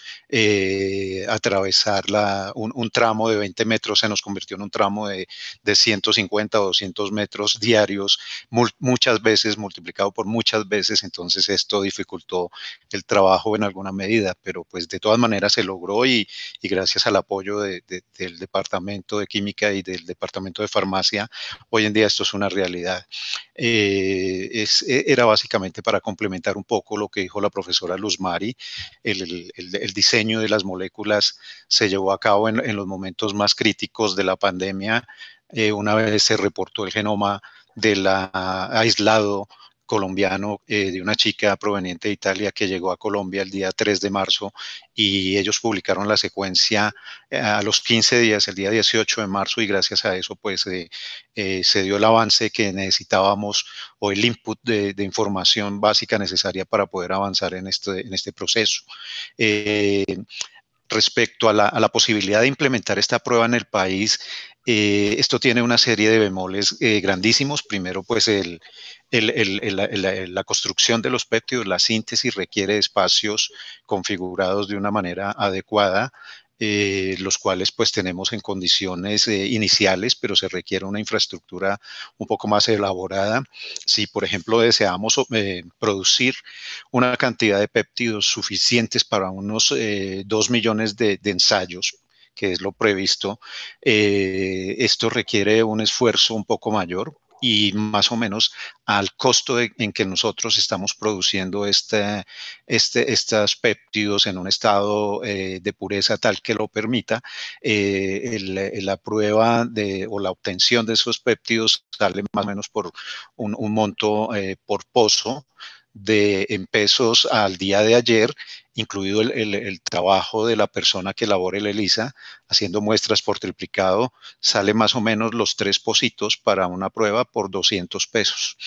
atravesar la, un, tramo de 20 metros, se nos convirtió en un tramo de, de 150 o 200 metros diarios, muchas veces multiplicado por muchas veces, entonces esto dificultó el trabajo en alguna medida, pero pues de todas maneras se logró y, y gracias al apoyo de, del Departamento de Química y del Departamento de Farmacia, hoy en día esto es una realidad. Eh, es, e, era básicamente para complementar un poco lo que dijo la profesora Luz Mari, el, el, el diseño de las moléculas se llevó a cabo en, los momentos más críticos de la pandemia. Eh, una vez se reportó el genoma del aislado colombiano eh, de una chica proveniente de Italia que llegó a Colombia el día 3 de marzo y ellos publicaron la secuencia eh, a los 15 días, el día 18 de marzo y gracias a eso pues se dio el avance que necesitábamos o el input de, información básica necesaria para poder avanzar en este, en este proceso respecto a la, posibilidad de implementar esta prueba en el país, eh, esto tiene una serie de bemoles eh, grandísimos. Primero, pues la, construcción de los péptidos, la síntesis requiere espacios configurados de una manera adecuada. Eh, los cuales pues tenemos en condiciones iniciales, pero se requiere una infraestructura un poco más elaborada. Si, por ejemplo, deseamos producir una cantidad de péptidos suficientes para unos dos millones de, ensayos que es lo previsto, eh, esto requiere un esfuerzo un poco mayor y más o menos al costo en que nosotros estamos produciendo este, este, estos péptidos en un estado eh, de pureza tal que lo permita, eh, la prueba de, o la obtención de esos péptidos sale más o menos por un, monto por pozo de en pesos al día de ayer incluido el, trabajo de la persona que elabora el ELISA, haciendo muestras por triplicado, sale más o menos los tres positos para una prueba por 200 pesos.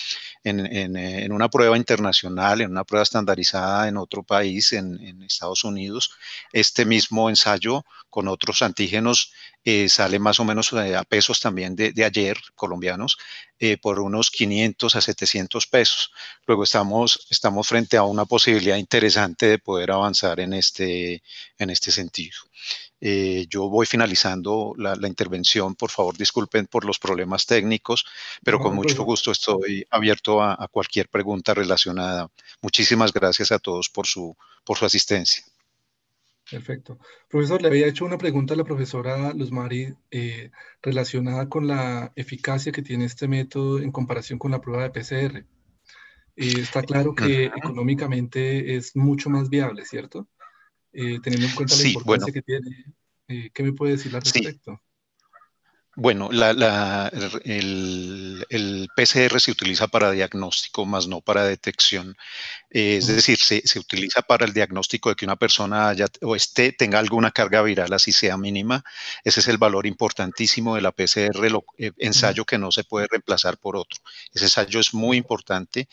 En, una prueba internacional, en una prueba estandarizada en otro país, en, Estados Unidos, este mismo ensayo con otros antígenos eh, sale más o menos eh, a pesos también de, ayer, colombianos, eh, por unos 500 a 700 pesos. Luego estamos, estamos frente a una posibilidad interesante de poder avanzar en este, en este sentido. Eh, yo voy finalizando la, intervención. Por favor, disculpen por los problemas técnicos, pero con mucho gusto estoy abierto a, cualquier pregunta relacionada. Muchísimas gracias a todos por su, por su asistencia. Perfecto. Profesor, le había hecho una pregunta a la profesora Luz Mari eh, relacionada con la eficacia que tiene este método en comparación con la prueba de PCR. Eh, está claro que económicamente es mucho más viable, ¿cierto? Eh, teniendo en cuenta la importancia que tiene. ¿Qué me puede decir al respecto? Bueno, el, PCR se utiliza para diagnóstico, más no para detección. Es decir, se, se, utiliza para el diagnóstico de que una persona haya o esté, tenga alguna carga viral, así sea mínima. Ese es el valor importantísimo de la PCR, el eh, ensayo que no se puede reemplazar por otro. Ese ensayo es muy importante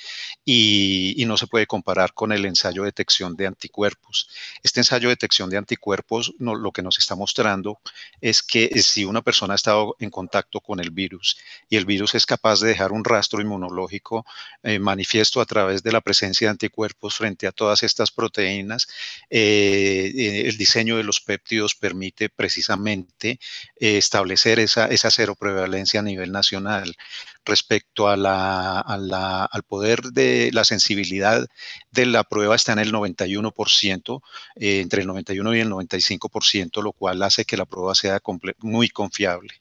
y, y, no se puede comparar con el ensayo de detección de anticuerpos. Este ensayo de detección de anticuerpos no, lo que nos está mostrando es que si una persona ha estado en contacto con el virus y el virus es capaz de dejar un rastro inmunológico eh, manifiesto a través de la presencia de anticuerpos, cuerpos frente a todas estas proteínas. Eh, eh, el diseño de los péptidos permite precisamente eh, establecer esa, esa cero prevalencia a nivel nacional respecto a la, al poder de la sensibilidad de la prueba está en el 91%, eh, entre el 91 y el 95%, lo cual hace que la prueba sea muy confiable.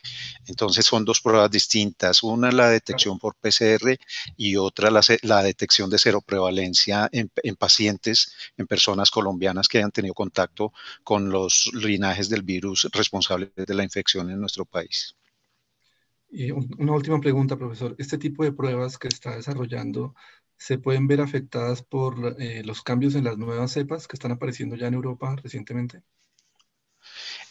Entonces son dos pruebas distintas, una la detección por PCR y otra la, detección de cero prevalencia en, en pacientes, en personas colombianas que hayan tenido contacto con los linajes del virus responsables de la infección en nuestro país. Y una última pregunta, profesor. ¿Este tipo de pruebas que está desarrollando se pueden ver afectadas por eh, los cambios en las nuevas cepas que están apareciendo ya en Europa recientemente?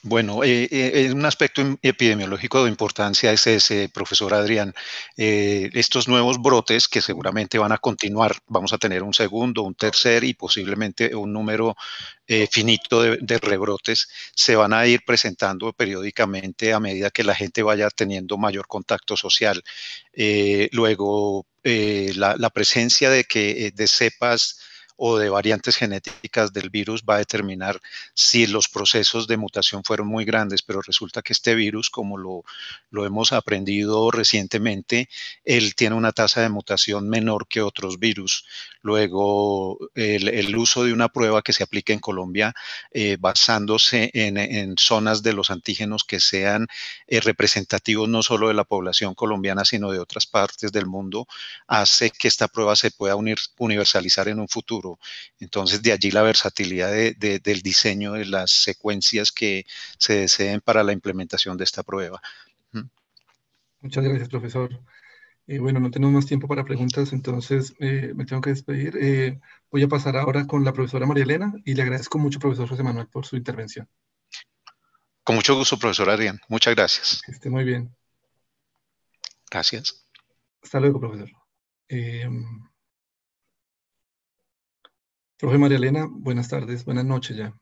Bueno, eh, eh, un aspecto epidemiológico de importancia es ese, profesor Adrián. Eh, estos nuevos brotes que seguramente van a continuar, vamos a tener un segundo, un tercer y posiblemente un número eh, finito de, rebrotes, se van a ir presentando periódicamente a medida que la gente vaya teniendo mayor contacto social. Luego, la, la, presencia de que de cepas o de variantes genéticas del virus va a determinar si los procesos de mutación fueron muy grandes, pero resulta que este virus, como lo, hemos aprendido recientemente, él tiene una tasa de mutación menor que otros virus. Luego, el, uso de una prueba que se aplique en Colombia eh, basándose en, zonas de los antígenos que sean eh, representativos no solo de la población colombiana, sino de otras partes del mundo, hace que esta prueba se pueda universalizar en un futuro. Entonces, de allí la versatilidad de, de, del diseño de las secuencias que se deseen para la implementación de esta prueba. Muchas gracias, profesor. Eh, bueno, no tenemos más tiempo para preguntas, entonces eh, me tengo que despedir. Eh, voy a pasar ahora con la profesora María Elena y le agradezco mucho, profesor José Manuel, por su intervención. Con mucho gusto, profesor Adrián. Muchas gracias. Que esté muy bien. Gracias. Hasta luego, profesor. Profe María Elena, buenas tardes, buenas noches ya.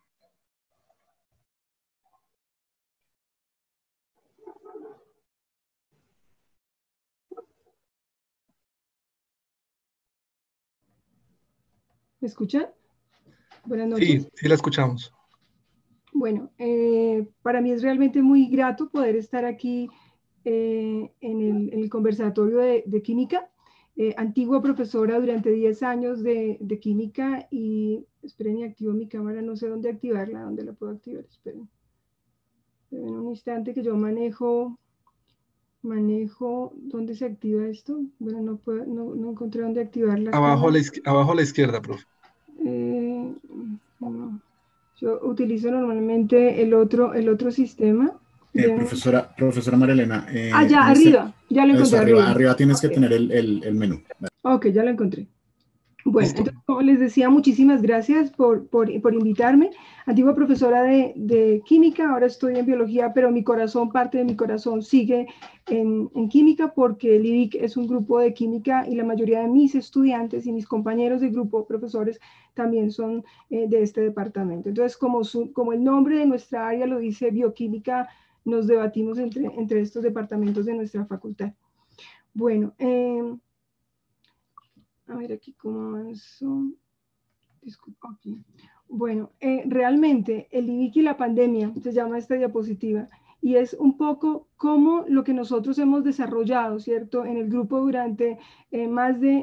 ¿Me escuchan? Buenas noches. Sí, sí la escuchamos. Bueno, eh, para mí es realmente muy grato poder estar aquí eh, en, el, en, el, conversatorio de, de química eh, antigua profesora durante 10 años de, de, química y, esperen, y activo mi cámara, no sé dónde activarla, dónde la puedo activar, esperen. En un instante que yo manejo, manejo, ¿dónde se activa esto? Bueno, no, puedo, no, no encontré dónde activarla. Abajo a la, abajo a la izquierda, profe. Eh. Yo utilizo normalmente el otro, el otro sistema. Eh, profesora, profesora Marilena. Eh, ah, ya, arriba, ya lo encontré. Arriba, arriba, arriba tienes okay. que tener el, el, el, menú. Ok, ya lo encontré. Bueno, entonces, como les decía, muchísimas gracias por, por, por invitarme. Antigua profesora de, de, química, ahora estoy en biología, pero mi corazón, parte de mi corazón sigue en, en, química porque el IDIC es un grupo de química y la mayoría de mis estudiantes y mis compañeros de grupo, profesores, también son eh, de este departamento. Entonces, como, su, como el nombre de nuestra área lo dice, bioquímica, nos debatimos entre, entre estos departamentos de nuestra facultad. Bueno, eh, a ver aquí cómo avanzó. Disculpa aquí. Bueno, eh, realmente el IBIC y la pandemia se llama esta diapositiva y es un poco como lo que nosotros hemos desarrollado, ¿cierto? En el grupo durante eh, más de,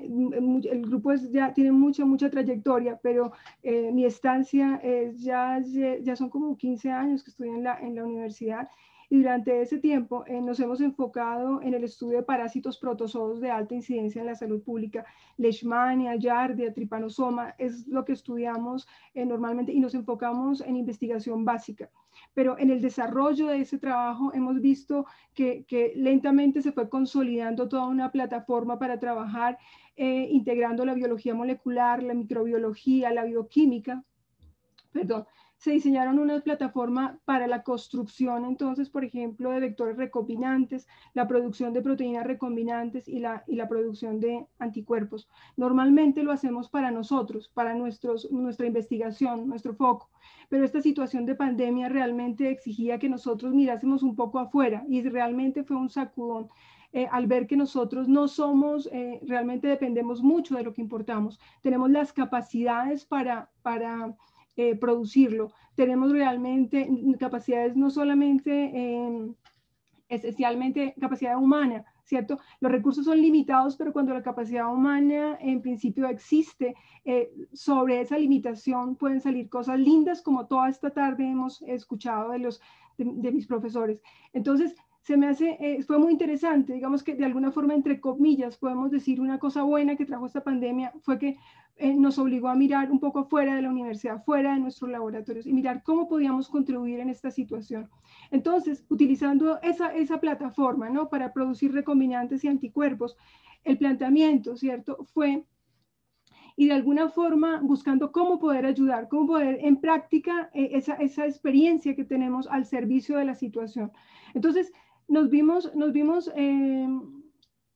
el grupo es, ya tiene mucha, mucha trayectoria, pero eh, mi estancia es ya, ya son como 15 años que estoy en la, en la universidad y durante ese tiempo eh, nos hemos enfocado en el estudio de parásitos protozoos de alta incidencia en la salud pública, Leishmania, Yardia, Tripanosoma, es lo que estudiamos eh, normalmente y nos enfocamos en investigación básica. Pero en el desarrollo de ese trabajo hemos visto? Que, lentamente se fue consolidando toda una plataforma para trabajar eh, integrando la biología molecular, la microbiología, la bioquímica, perdón, se diseñaron una plataforma para la construcción, entonces, por ejemplo, de vectores recombinantes, la producción de proteínas recombinantes y la, y la producción de anticuerpos. Normalmente lo hacemos para nosotros, para nuestros, nuestra investigación, nuestro foco, pero esta situación de pandemia realmente exigía que nosotros mirásemos un poco afuera y realmente fue un sacudón. Eh, al ver que nosotros no somos, eh, realmente dependemos mucho de lo que importamos. Tenemos las capacidades para, para eh, producirlo. Tenemos realmente capacidades no solamente, esencialmente capacidad humana, ¿cierto? Los recursos son limitados, pero cuando la capacidad humana en principio existe, eh, sobre esa limitación pueden salir cosas lindas, como toda esta tarde hemos escuchado de, los, de, mis profesores. Entonces, se me hace, eh, fue muy interesante, digamos que de alguna forma, entre comillas, podemos decir una cosa buena que trajo esta pandemia, fue que eh, nos obligó a mirar un poco fuera de la universidad, fuera de nuestros laboratorios y mirar cómo podíamos contribuir en esta situación. Entonces, utilizando esa, esa plataforma ¿no? para producir recombinantes y anticuerpos, el planteamiento, ¿cierto?, fue y de alguna forma buscando cómo poder ayudar, cómo poder en práctica eh, esa, esa experiencia que tenemos al servicio de la situación. Entonces, nos vimos, nos vimos eh,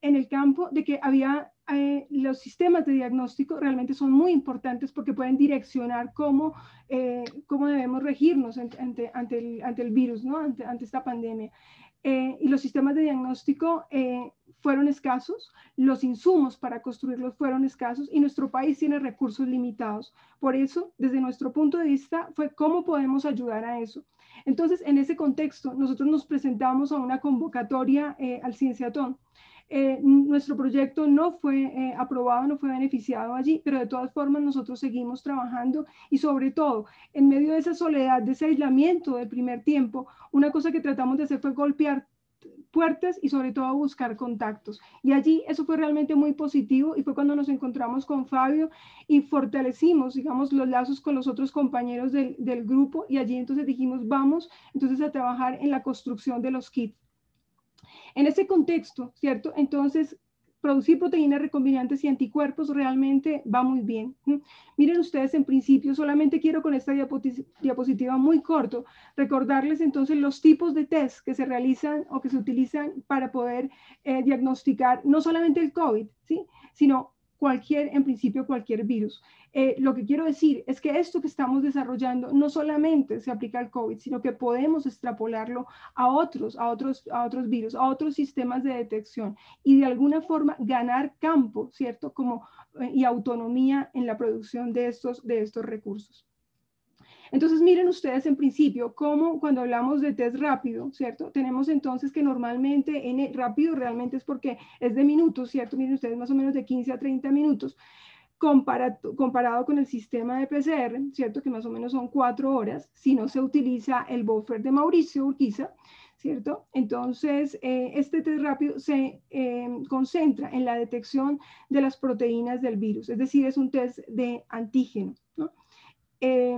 en el campo de que había eh, los sistemas de diagnóstico realmente son muy importantes porque pueden direccionar cómo, eh, cómo debemos regirnos ante, ante, el, ante el virus, ¿no? ante, ante esta pandemia. Eh, y los sistemas de diagnóstico fueron escasos, los insumos para construirlos fueron escasos y nuestro país tiene recursos limitados. Por eso, desde nuestro punto de vista, fue cómo podemos ayudar a eso. Entonces, en ese contexto, nosotros nos presentamos a una convocatoria al Cienciatón eh, nuestro proyecto no fue eh, aprobado, no fue beneficiado allí, pero de todas formas nosotros seguimos trabajando y sobre todo en medio de esa soledad, de ese aislamiento del primer tiempo, una cosa que tratamos de hacer fue golpear puertas y sobre todo buscar contactos. Y allí eso fue realmente muy positivo y fue cuando nos encontramos con Fabio y fortalecimos, digamos, los lazos con los otros compañeros del, del grupo y allí entonces dijimos, vamos entonces a trabajar en la construcción de los kits. En ese contexto, ¿cierto? Entonces, producir proteínas recombinantes y anticuerpos realmente va muy bien. Miren ustedes, en principio, solamente quiero con esta diapositiva muy corto recordarles entonces los tipos de test que se realizan o que se utilizan para poder eh, diagnosticar no solamente el COVID, ¿sí? sino cualquier, en principio, cualquier virus. Eh, lo que quiero decir es que esto que estamos desarrollando no solamente se aplica al COVID, sino que podemos extrapolarlo a otros, a otros, a otros virus, a otros sistemas de detección y de alguna forma ganar campo, ¿cierto? Como, eh, y autonomía en la producción de estos, de estos recursos. Entonces, miren ustedes en principio cómo cuando hablamos de test rápido, ¿cierto? Tenemos entonces que normalmente en rápido realmente es porque es de minutos, ¿cierto? Miren ustedes más o menos de 15 a 30 minutos. Comparado, comparado con el sistema de PCR, ¿cierto? Que más o menos son cuatro horas, si no se utiliza el buffer de Mauricio Urquiza, ¿cierto? Entonces, eh, este test rápido se eh, concentra en la detección de las proteínas del virus, es decir, es un test de antígeno, ¿no? Eh,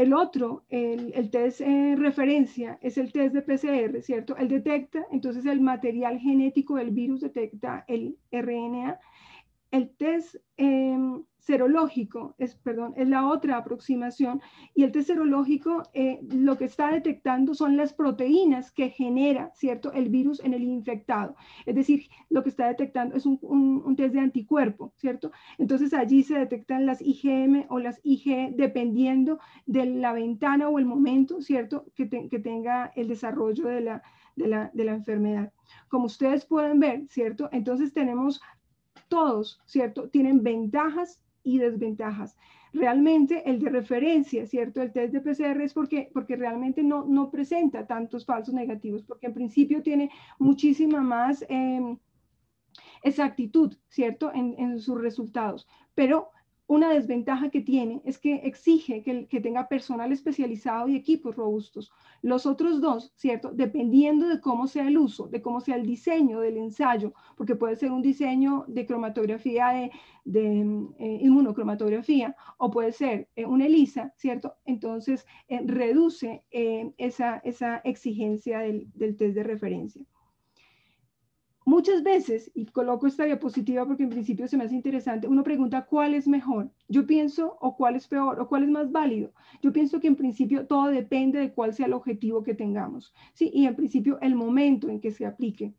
el otro, el, test eh, referencia, es el test de PCR, ¿cierto? Él detecta, entonces el material genético del virus detecta el RNA. El test em, serológico, es, perdón, es la otra aproximación. Y el test serológico eh, lo que está detectando son las proteínas que genera, ¿cierto?, el virus en el infectado. Es decir, lo que está detectando es un, un, test de anticuerpo, ¿cierto? Entonces allí se detectan las IgM o las IgE dependiendo de la ventana o el momento, ¿cierto?, que, que tenga el desarrollo de la, de la, de la enfermedad. Como ustedes pueden ver, ¿cierto? Entonces tenemos todos, ¿cierto? Tienen ventajas y desventajas. Realmente el de referencia, ¿cierto? El test de PCR es porque, porque realmente no, no presenta tantos falsos negativos, porque en principio tiene muchísima más em, exactitud, ¿cierto? En, en sus resultados. Pero una desventaja que tiene es que exige que, tenga personal especializado y equipos robustos. Los otros dos, ¿cierto? Dependiendo de cómo sea el uso, de cómo sea el diseño del ensayo, porque puede ser un diseño de cromatografía, de, de eh, inmunocromatografía, o puede ser eh, una ELISA, ¿cierto? Entonces, eh, reduce esa, esa, exigencia del, del test de referencia. Muchas veces, y coloco esta diapositiva porque en principio se me hace interesante, uno pregunta cuál es mejor. Yo pienso o cuál es peor o cuál es más válido. Yo pienso que en principio todo depende de cuál sea el objetivo que tengamos. ¿sí? Y en principio el momento en que se aplique.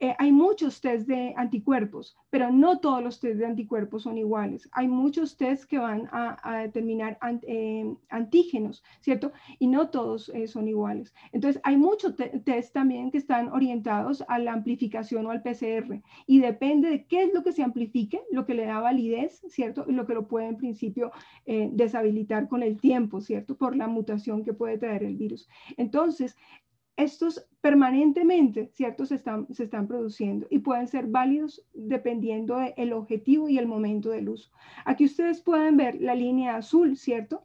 Eh, hay muchos test de anticuerpos, pero no todos los test de anticuerpos son iguales. Hay muchos test que van a, determinar eh, antígenos, ¿cierto? Y no todos eh, son iguales. Entonces, hay muchos test también que están orientados a la amplificación o al PCR. Y depende de qué es lo que se amplifique, lo que le da validez, ¿cierto? Lo que lo puede en principio deshabilitar con el tiempo, ¿cierto? Por la mutación que puede traer el virus. Entonces, estos permanentemente, ¿cierto? Se están, se están produciendo y pueden ser válidos dependiendo del objetivo y el momento del uso. Aquí ustedes pueden ver la línea azul, ¿cierto?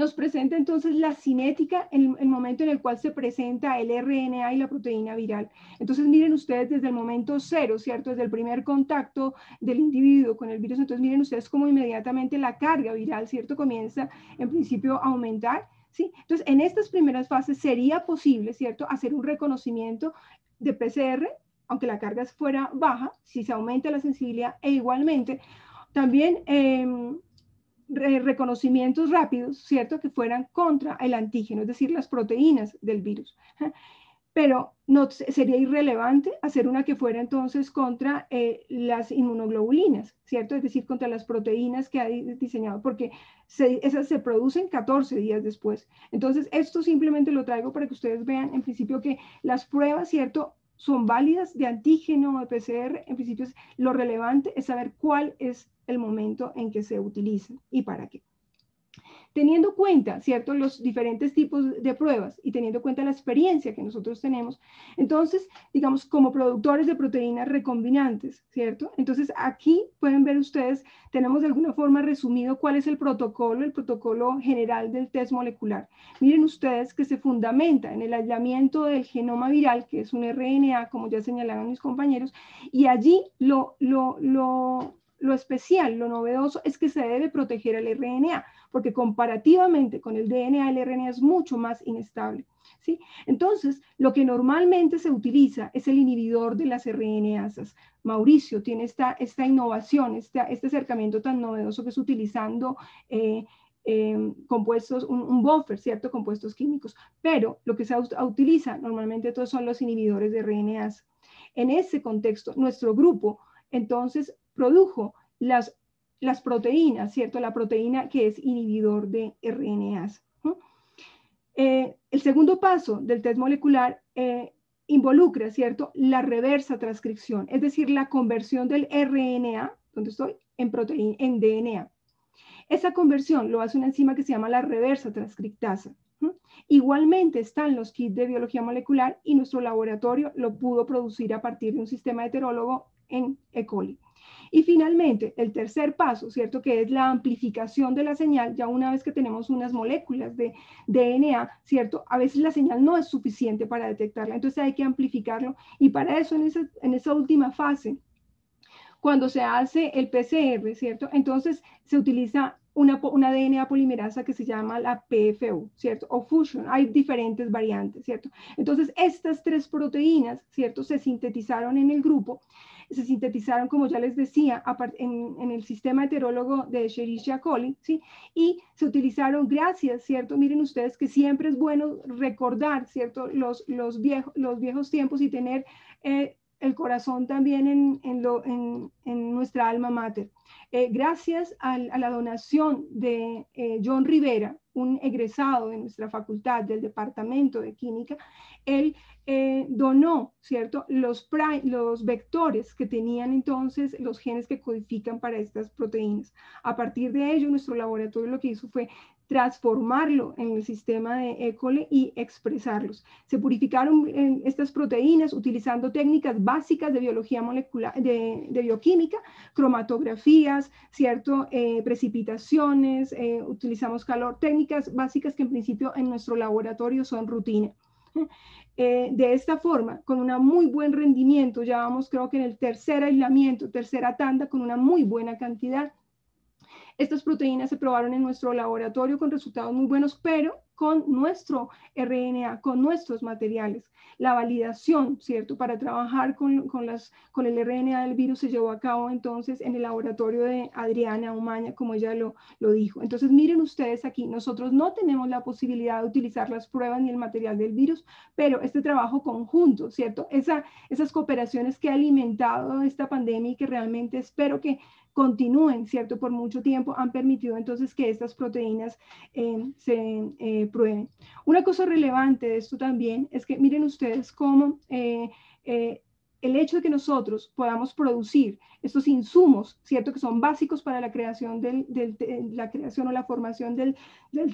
Nos presenta entonces la cinética en el momento en el cual se presenta el RNA y la proteína viral. Entonces miren ustedes desde el momento cero, ¿cierto? Desde el primer contacto del individuo con el virus. Entonces miren ustedes cómo inmediatamente la carga viral, ¿cierto? Comienza en principio a aumentar entonces, en estas primeras fases sería posible, ¿cierto?, hacer un reconocimiento de PCR, aunque la carga fuera baja, si se aumenta la sensibilidad, e igualmente también em, reconocimientos rápidos, ¿cierto?, que fueran contra el antígeno, es decir, las proteínas del virus pero no sería irrelevante hacer una que fuera entonces contra eh, las inmunoglobulinas, ¿cierto? Es decir, contra las proteínas que ha diseñado, porque esas se producen 14 días después. Entonces, esto simplemente lo traigo para que ustedes vean en principio que las pruebas, ¿cierto? Son válidas de antígeno o de PCR, en principio lo relevante es saber cuál es el momento en que se utilizan y para qué. Teniendo cuenta, ¿cierto?, los diferentes tipos de pruebas y teniendo cuenta la experiencia que nosotros tenemos, entonces, digamos, como productores de proteínas recombinantes, ¿cierto? Entonces, aquí pueden ver ustedes, tenemos de alguna forma resumido cuál es el protocolo, el protocolo general del test molecular. Miren ustedes que se fundamenta en el aislamiento del genoma viral, que es un RNA, como ya señalaron mis compañeros, y allí lo, lo, lo lo especial, lo novedoso es que se debe proteger el RNA, porque comparativamente con el DNA, el RNA es mucho más inestable. ¿sí? Entonces, lo que normalmente se utiliza es el inhibidor de las RNAsas. Mauricio tiene esta, esta innovación, este, este acercamiento tan novedoso que es utilizando eh, eh, compuestos, un, buffer, ¿cierto? Compuestos químicos. Pero lo que se utiliza normalmente todos son los inhibidores de RNAs. En ese contexto, nuestro grupo entonces produjo las, proteínas, ¿cierto? La proteína que es inhibidor de RNAs. Eh, el segundo paso del test molecular eh, involucra, ¿cierto? La reversa transcripción, es decir, la conversión del RNA, donde estoy, en, proteína, en DNA. Esa conversión lo hace una enzima que se llama la reversa transcriptasa. Igualmente están los kits de biología molecular y nuestro laboratorio lo pudo producir a partir de un sistema heterólogo en E. coli. Y finalmente, el tercer paso, ¿cierto? Que es la amplificación de la señal, ya una vez que tenemos unas moléculas de DNA, ¿cierto? A veces la señal no es suficiente para detectarla, entonces hay que amplificarlo. Y para eso, en esa, en esa última fase, cuando se hace el PCR, ¿cierto? Entonces se utiliza una, una, DNA polimerasa que se llama la PFU, ¿cierto? O fusion, hay diferentes variantes, ¿cierto? Entonces, estas tres proteínas, ¿cierto? Se sintetizaron en el grupo se sintetizaron, como ya les decía, en, el sistema heterólogo de Escherichia coli, ¿sí? Y se utilizaron gracias, ¿cierto? Miren ustedes que siempre es bueno recordar, ¿cierto? Los, los, viejos, los viejos tiempos y tener eh, el corazón también en, en, lo, en, en nuestra alma mater. Eh, gracias a, la donación de eh, John Rivera, un egresado de nuestra facultad del Departamento de Química, él eh, donó, ¿cierto?, los, los vectores que tenían entonces los genes que codifican para estas proteínas. A partir de ello, nuestro laboratorio lo que hizo fue transformarlo en el sistema de E. coli y expresarlos. Se purificaron eh, estas proteínas utilizando técnicas básicas de biología molecular, de, bioquímica, cromatografías, ¿cierto? Eh, precipitaciones, eh, utilizamos calor, técnicas básicas que en principio en nuestro laboratorio son rutina. de esta forma, con un muy buen rendimiento, ya vamos creo que en el tercer aislamiento, tercera tanda, con una muy buena cantidad, estas proteínas se probaron en nuestro laboratorio con resultados muy buenos, pero con nuestro RNA, con nuestros materiales. La validación, ¿cierto? Para trabajar con, las, con el RNA del virus se llevó a cabo entonces en el laboratorio de Adriana Umaña, como ella lo, lo dijo. Entonces, miren ustedes aquí, nosotros no tenemos la posibilidad de utilizar las pruebas ni el material del virus, pero este trabajo conjunto, ¿cierto? Esa, esas cooperaciones que ha alimentado esta pandemia y que realmente espero que continúen, ¿cierto? Por mucho tiempo han permitido entonces que estas proteínas eh, se eh, prueben. Una cosa relevante de esto también es que miren ustedes cómo eh, el hecho de que nosotros podamos producir estos insumos, ¿cierto? Que son básicos para la creación, del, la creación o la formación del,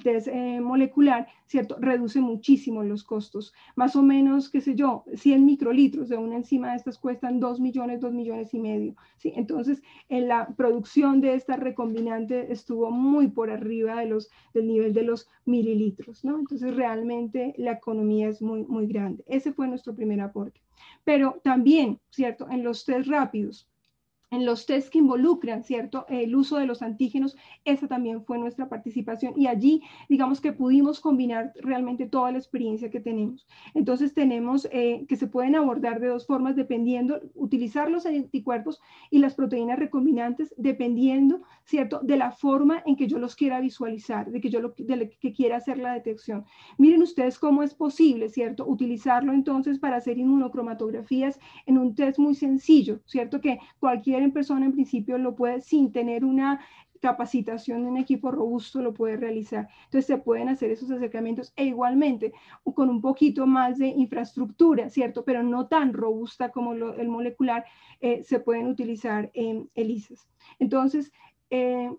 test eh, molecular, ¿cierto? Reduce muchísimo los costos. Más o menos, qué sé yo, 100 microlitros de una enzima de estas cuestan 2 millones, 2 millones y medio, ¿sí? Entonces, en la producción de esta recombinante estuvo muy por arriba de los, del nivel de los mililitros, ¿no? Entonces, realmente la economía es muy, muy grande. Ese fue nuestro primer aporte. Pero también, ¿cierto? En los test rápidos, en los test que involucran, ¿cierto? El uso de los antígenos, esa también fue nuestra participación y allí, digamos que pudimos combinar realmente toda la experiencia que tenemos. Entonces tenemos eh, que se pueden abordar de dos formas dependiendo, utilizar los anticuerpos y las proteínas recombinantes dependiendo, ¿cierto? De la forma en que yo los quiera visualizar, de que yo lo, de que quiera hacer la detección. Miren ustedes cómo es posible, ¿cierto? Utilizarlo entonces para hacer inmunocromatografías en un test muy sencillo, ¿cierto? Que cualquier en persona en principio lo puede, sin tener una capacitación de un equipo robusto, lo puede realizar. Entonces se pueden hacer esos acercamientos e igualmente con un poquito más de infraestructura, ¿cierto? Pero no tan robusta como el molecular, eh, se pueden utilizar en ELISAs. Entonces, eh,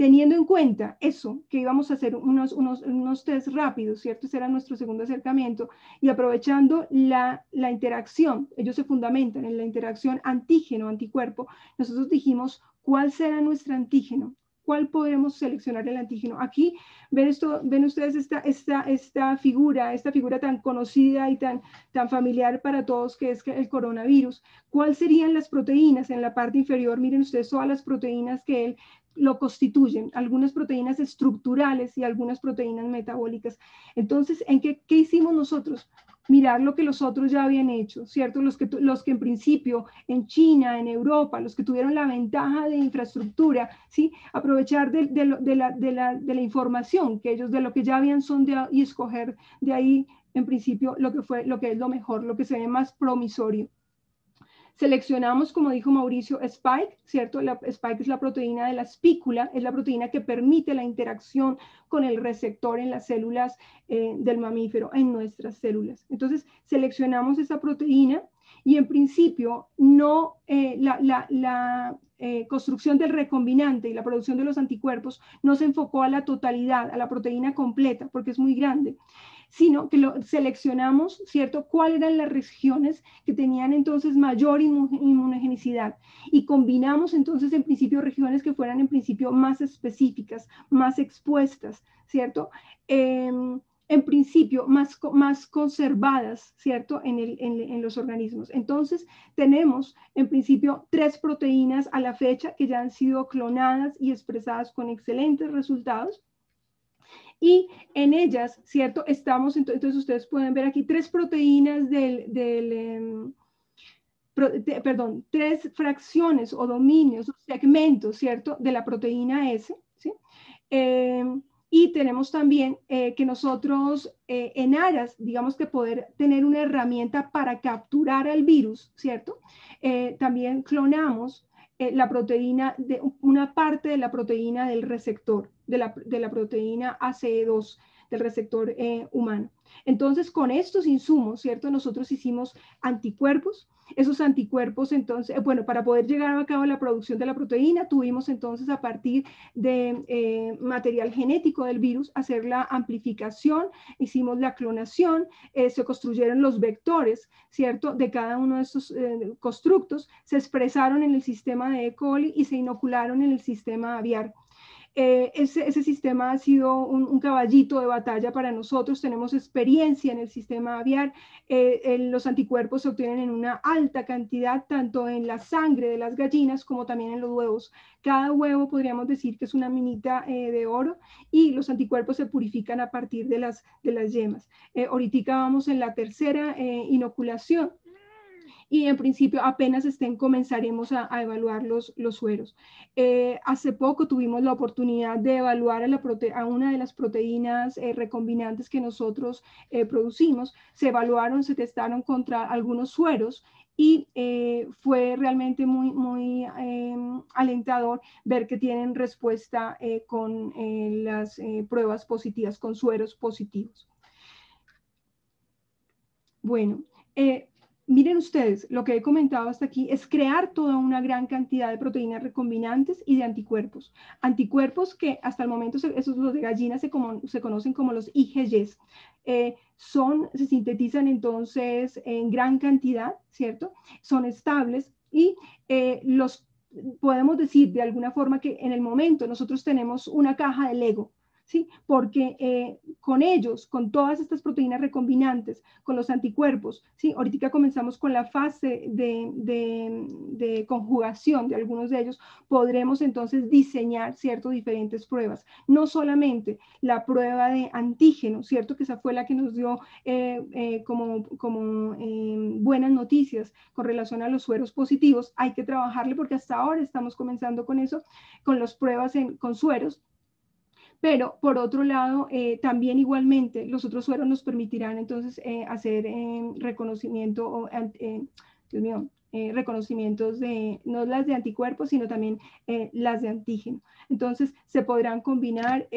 teniendo en cuenta eso, que íbamos a hacer unos, unos, unos test rápidos, ¿cierto? Ese era nuestro segundo acercamiento, y aprovechando la, la interacción, ellos se fundamentan en la interacción antígeno-anticuerpo, nosotros dijimos, ¿cuál será nuestro antígeno? ¿Cuál podemos seleccionar el antígeno? Aquí ven, esto, ven ustedes esta, esta, esta figura, esta figura tan conocida y tan, tan familiar para todos que es el coronavirus. ¿Cuáles serían las proteínas en la parte inferior? Miren ustedes todas las proteínas que él lo constituyen, algunas proteínas estructurales y algunas proteínas metabólicas. Entonces, ¿en qué, qué hicimos nosotros? Mirar lo que los otros ya habían hecho, ¿cierto? Los que, los que en principio en China, en Europa, los que tuvieron la ventaja de infraestructura, ¿sí? Aprovechar de, de, de, la, la, de la, información que ellos, de lo que ya habían sondeado y escoger de ahí, en principio, lo que fue, lo que es lo mejor, lo que se ve más promisorio. Seleccionamos, como dijo Mauricio, Spike, ¿cierto? La, Spike es la proteína de la espícula, es la proteína que permite la interacción con el receptor en las células eh, del mamífero, en nuestras células. Entonces, seleccionamos esa proteína y en principio no eh, la, eh, construcción del recombinante y la producción de los anticuerpos no se enfocó a la totalidad, a la proteína completa, porque es muy grande sino que lo seleccionamos, ¿cierto? ¿Cuáles eran las regiones que tenían entonces mayor inmunogenicidad? Y combinamos entonces en principio regiones que fueran en principio más específicas, más expuestas, ¿cierto? Em, en principio más, más conservadas, ¿cierto? En, en, los organismos. Entonces, tenemos en principio tres proteínas a la fecha que ya han sido clonadas y expresadas con excelentes resultados y en ellas, ¿cierto? Estamos, entonces ustedes pueden ver aquí tres proteínas del, del em, perdón, tres fracciones o dominios o segmentos, ¿cierto? De la proteína S, ¿sí? Em, y tenemos también eh, que nosotros eh, en aras, digamos que poder tener una herramienta para capturar al virus, ¿cierto? Eh, también clonamos la proteína, de, una parte de la proteína del receptor, de la, proteína ACE2 del receptor humano. Entonces, con estos insumos, ¿cierto? Nosotros hicimos anticuerpos. Esos anticuerpos, entonces, eh, bueno, para poder llegar a cabo la producción de la proteína, tuvimos entonces a partir de eh, material genético del virus hacer la amplificación, hicimos la clonación, eh, se construyeron los vectores, ¿cierto? De cada uno de estos constructos, se expresaron en el sistema de E. coli y se inocularon en el sistema aviar. Eh, ese, sistema ha sido un, caballito de batalla para nosotros, tenemos experiencia en el sistema aviar, eh, los anticuerpos se obtienen en una alta cantidad, tanto en la sangre de las gallinas como también en los huevos. Cada huevo podríamos decir que es una minita eh, de oro y los anticuerpos se purifican a partir de las, de las yemas. ahorita vamos en la tercera inoculación y en principio apenas estén comenzaremos a, evaluar los, los sueros. Eh, hace poco tuvimos la oportunidad de evaluar a, la a una de las proteínas eh, recombinantes que nosotros eh, producimos. Se evaluaron, se testaron contra algunos sueros y fue realmente muy, muy em, alentador ver que tienen respuesta con las pruebas positivas, con sueros positivos. Bueno, Miren ustedes, lo que he comentado hasta aquí es crear toda una gran cantidad de proteínas recombinantes y de anticuerpos. Anticuerpos que hasta el momento, esos los de gallina se, se conocen como los IgGs. Eh, son, se sintetizan entonces en gran cantidad, ¿cierto? Son estables y eh, los podemos decir de alguna forma que en el momento nosotros tenemos una caja de Lego, ¿sí? Porque eh, con ellos, con todas estas proteínas recombinantes, con los anticuerpos, ¿sí? Ahorita comenzamos con la fase de, de, conjugación de algunos de ellos, podremos entonces diseñar, ¿cierto? Diferentes pruebas. No solamente la prueba de antígeno, ¿cierto? Que esa fue la que nos dio eh, eh, como, como buenas noticias con relación a los sueros positivos. Hay que trabajarle porque hasta ahora estamos comenzando con eso, con las pruebas en, con sueros pero por otro lado, eh, también igualmente los otros sueros nos permitirán entonces eh, hacer eh, reconocimiento, Dios mío, reconocimientos de, no las de anticuerpos, sino también las de antígeno. Entonces, se podrán combinar.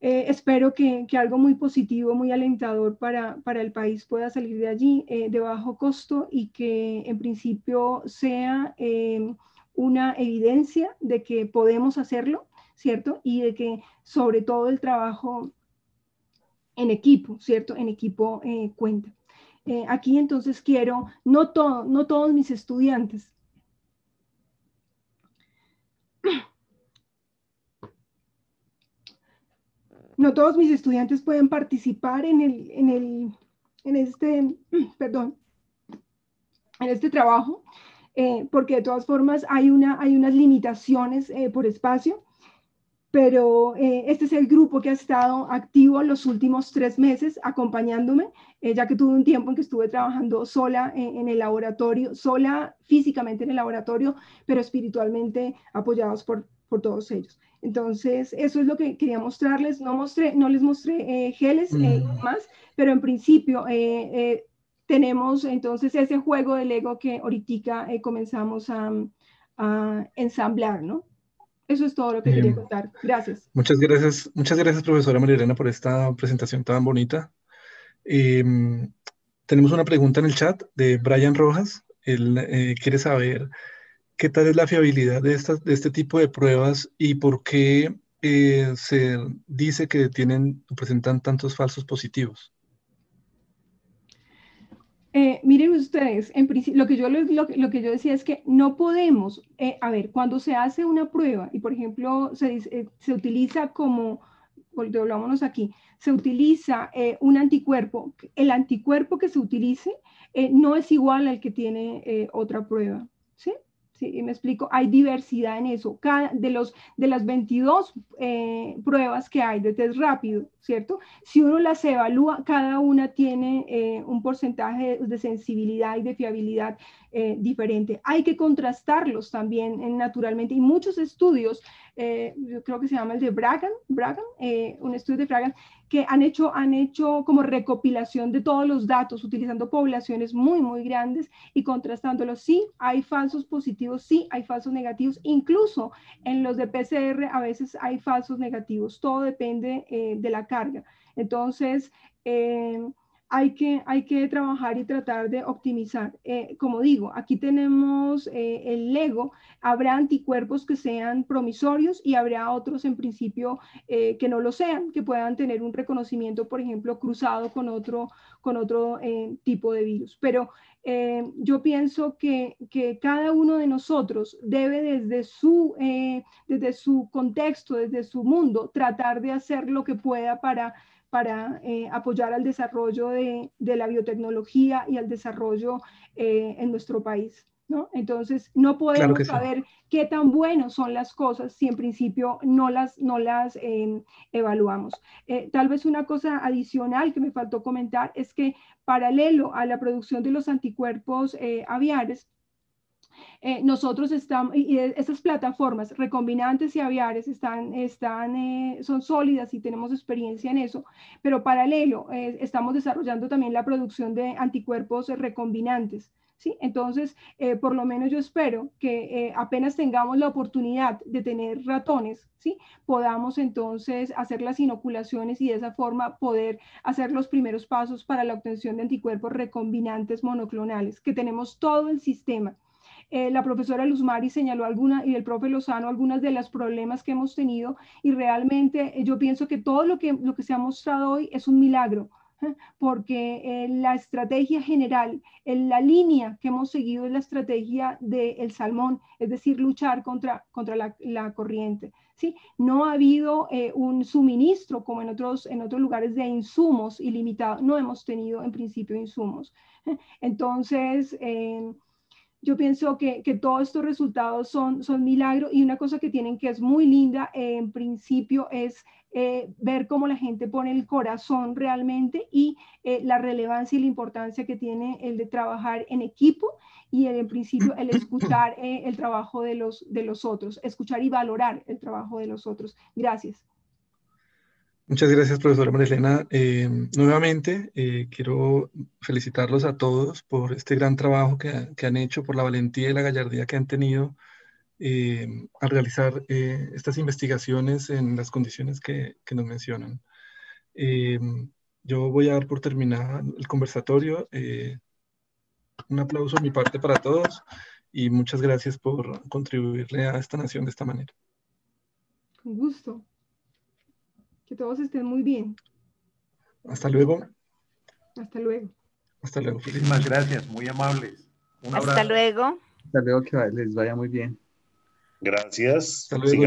espero que, algo muy positivo, muy alentador para, para el país pueda salir de allí de bajo costo y que en principio sea una evidencia de que podemos hacerlo ¿cierto? Y de que sobre todo el trabajo en equipo, ¿cierto? En equipo eh, cuenta. Eh, aquí entonces quiero, no, todo, no todos mis estudiantes, no todos mis estudiantes pueden participar en el, en el, en este, perdón, en este trabajo, eh, porque de todas formas hay, una, hay unas limitaciones por espacio pero eh, este es el grupo que ha estado activo los últimos tres meses acompañándome, eh, ya que tuve un tiempo en que estuve trabajando sola en, el laboratorio, sola físicamente en el laboratorio, pero espiritualmente apoyados por, por todos ellos. Entonces, eso es lo que quería mostrarles. No, mostré, no les mostré eh, geles mm. más, pero en principio tenemos entonces ese juego de Lego que ahorita comenzamos a, a ensamblar, ¿no? Eso es todo lo que quería contar. Gracias. Muchas gracias, muchas gracias, profesora María Elena, por esta presentación tan bonita. Em, tenemos una pregunta en el chat de Brian Rojas. Él eh, quiere saber qué tal es la fiabilidad de, de este tipo de pruebas y por qué eh, se dice que tienen, presentan tantos falsos positivos. Eh, miren ustedes, en lo, que yo, lo, que yo decía es que no podemos, eh, a ver, cuando se hace una prueba y por ejemplo se, eh, se utiliza como, volvámonos aquí, se utiliza un anticuerpo, el anticuerpo que se utilice no es igual al que tiene otra prueba, ¿sí? ¿Sí? Me explico, hay diversidad en eso. Cada, de, los, de las 22 eh, pruebas que hay de test rápido, ¿cierto? Si uno las evalúa, cada una tiene eh, un porcentaje de, sensibilidad y de fiabilidad eh, diferente. Hay que contrastarlos también naturalmente y muchos estudios, yo creo que se llama el de Bragan, Bragan un estudio de Bragan, que han hecho, han hecho como recopilación de todos los datos utilizando poblaciones muy, muy grandes y contrastándolos. Sí, hay falsos positivos, sí, hay falsos negativos. Incluso en los de PCR a veces hay falsos negativos. Todo depende eh, de la carga. Entonces, eh, hay que, hay que trabajar y tratar de optimizar. Eh, como digo, aquí tenemos eh, el Lego, habrá anticuerpos que sean promisorios y habrá otros en principio eh, que no lo sean, que puedan tener un reconocimiento, por ejemplo, cruzado con otro, con otro tipo de virus. Pero yo pienso que, que, cada uno de nosotros debe desde su, desde su contexto, desde su mundo, tratar de hacer lo que pueda para para eh, apoyar al desarrollo de, la biotecnología y al desarrollo eh, en nuestro país. ¿no? Entonces, no podemos saber qué tan buenas son las cosas si en principio no las, no las em, evaluamos. Eh, tal vez una cosa adicional que me faltó comentar es que paralelo a la producción de los anticuerpos aviares, eh, nosotros estamos, y esas plataformas recombinantes y aviares están, eh, son sólidas y tenemos experiencia en eso, pero paralelo, eh, estamos desarrollando también la producción de anticuerpos recombinantes. ¿Sí? Entonces, por lo menos yo espero que apenas tengamos la oportunidad de tener ratones, ¿sí? podamos entonces hacer las inoculaciones y de esa forma poder hacer los primeros pasos para la obtención de anticuerpos recombinantes monoclonales, que tenemos todo el sistema. Eh, la profesora Luzmari señaló alguna y el profe Lozano algunas de los problemas que hemos tenido y realmente eh, yo pienso que todo lo que, lo que se ha mostrado hoy es un milagro ¿eh? porque la estrategia general, la línea que hemos seguido es la estrategia del salmón, es decir, luchar contra, contra la, corriente. ¿sí? No ha habido un suministro como en otros, en otros lugares de insumos ilimitados, no hemos tenido en principio insumos. Entonces, yo pienso que, todos estos resultados son, son milagros y una cosa que tienen que es muy linda en principio es eh, ver cómo la gente pone el corazón realmente y eh, la relevancia y la importancia que tiene el de trabajar en equipo y en principio el escuchar eh, el trabajo de los, de los otros, escuchar y valorar el trabajo de los otros. Gracias. Muchas gracias, profesora Marilena. Eh, nuevamente, eh, quiero felicitarlos a todos por este gran trabajo que, han hecho, por la valentía y la gallardía que han tenido eh, al realizar estas investigaciones en las condiciones que, que nos mencionan. yo voy a dar por terminada el conversatorio. un aplauso de mi parte para todos y muchas gracias por contribuirle a esta nación de esta manera. Con gusto. Que todos estén muy bien. Hasta luego. Hasta luego. Hasta luego. Muchísimas gracias, muy amables. Hasta luego. Hasta luego, que les vaya muy bien. Gracias. Hasta luego.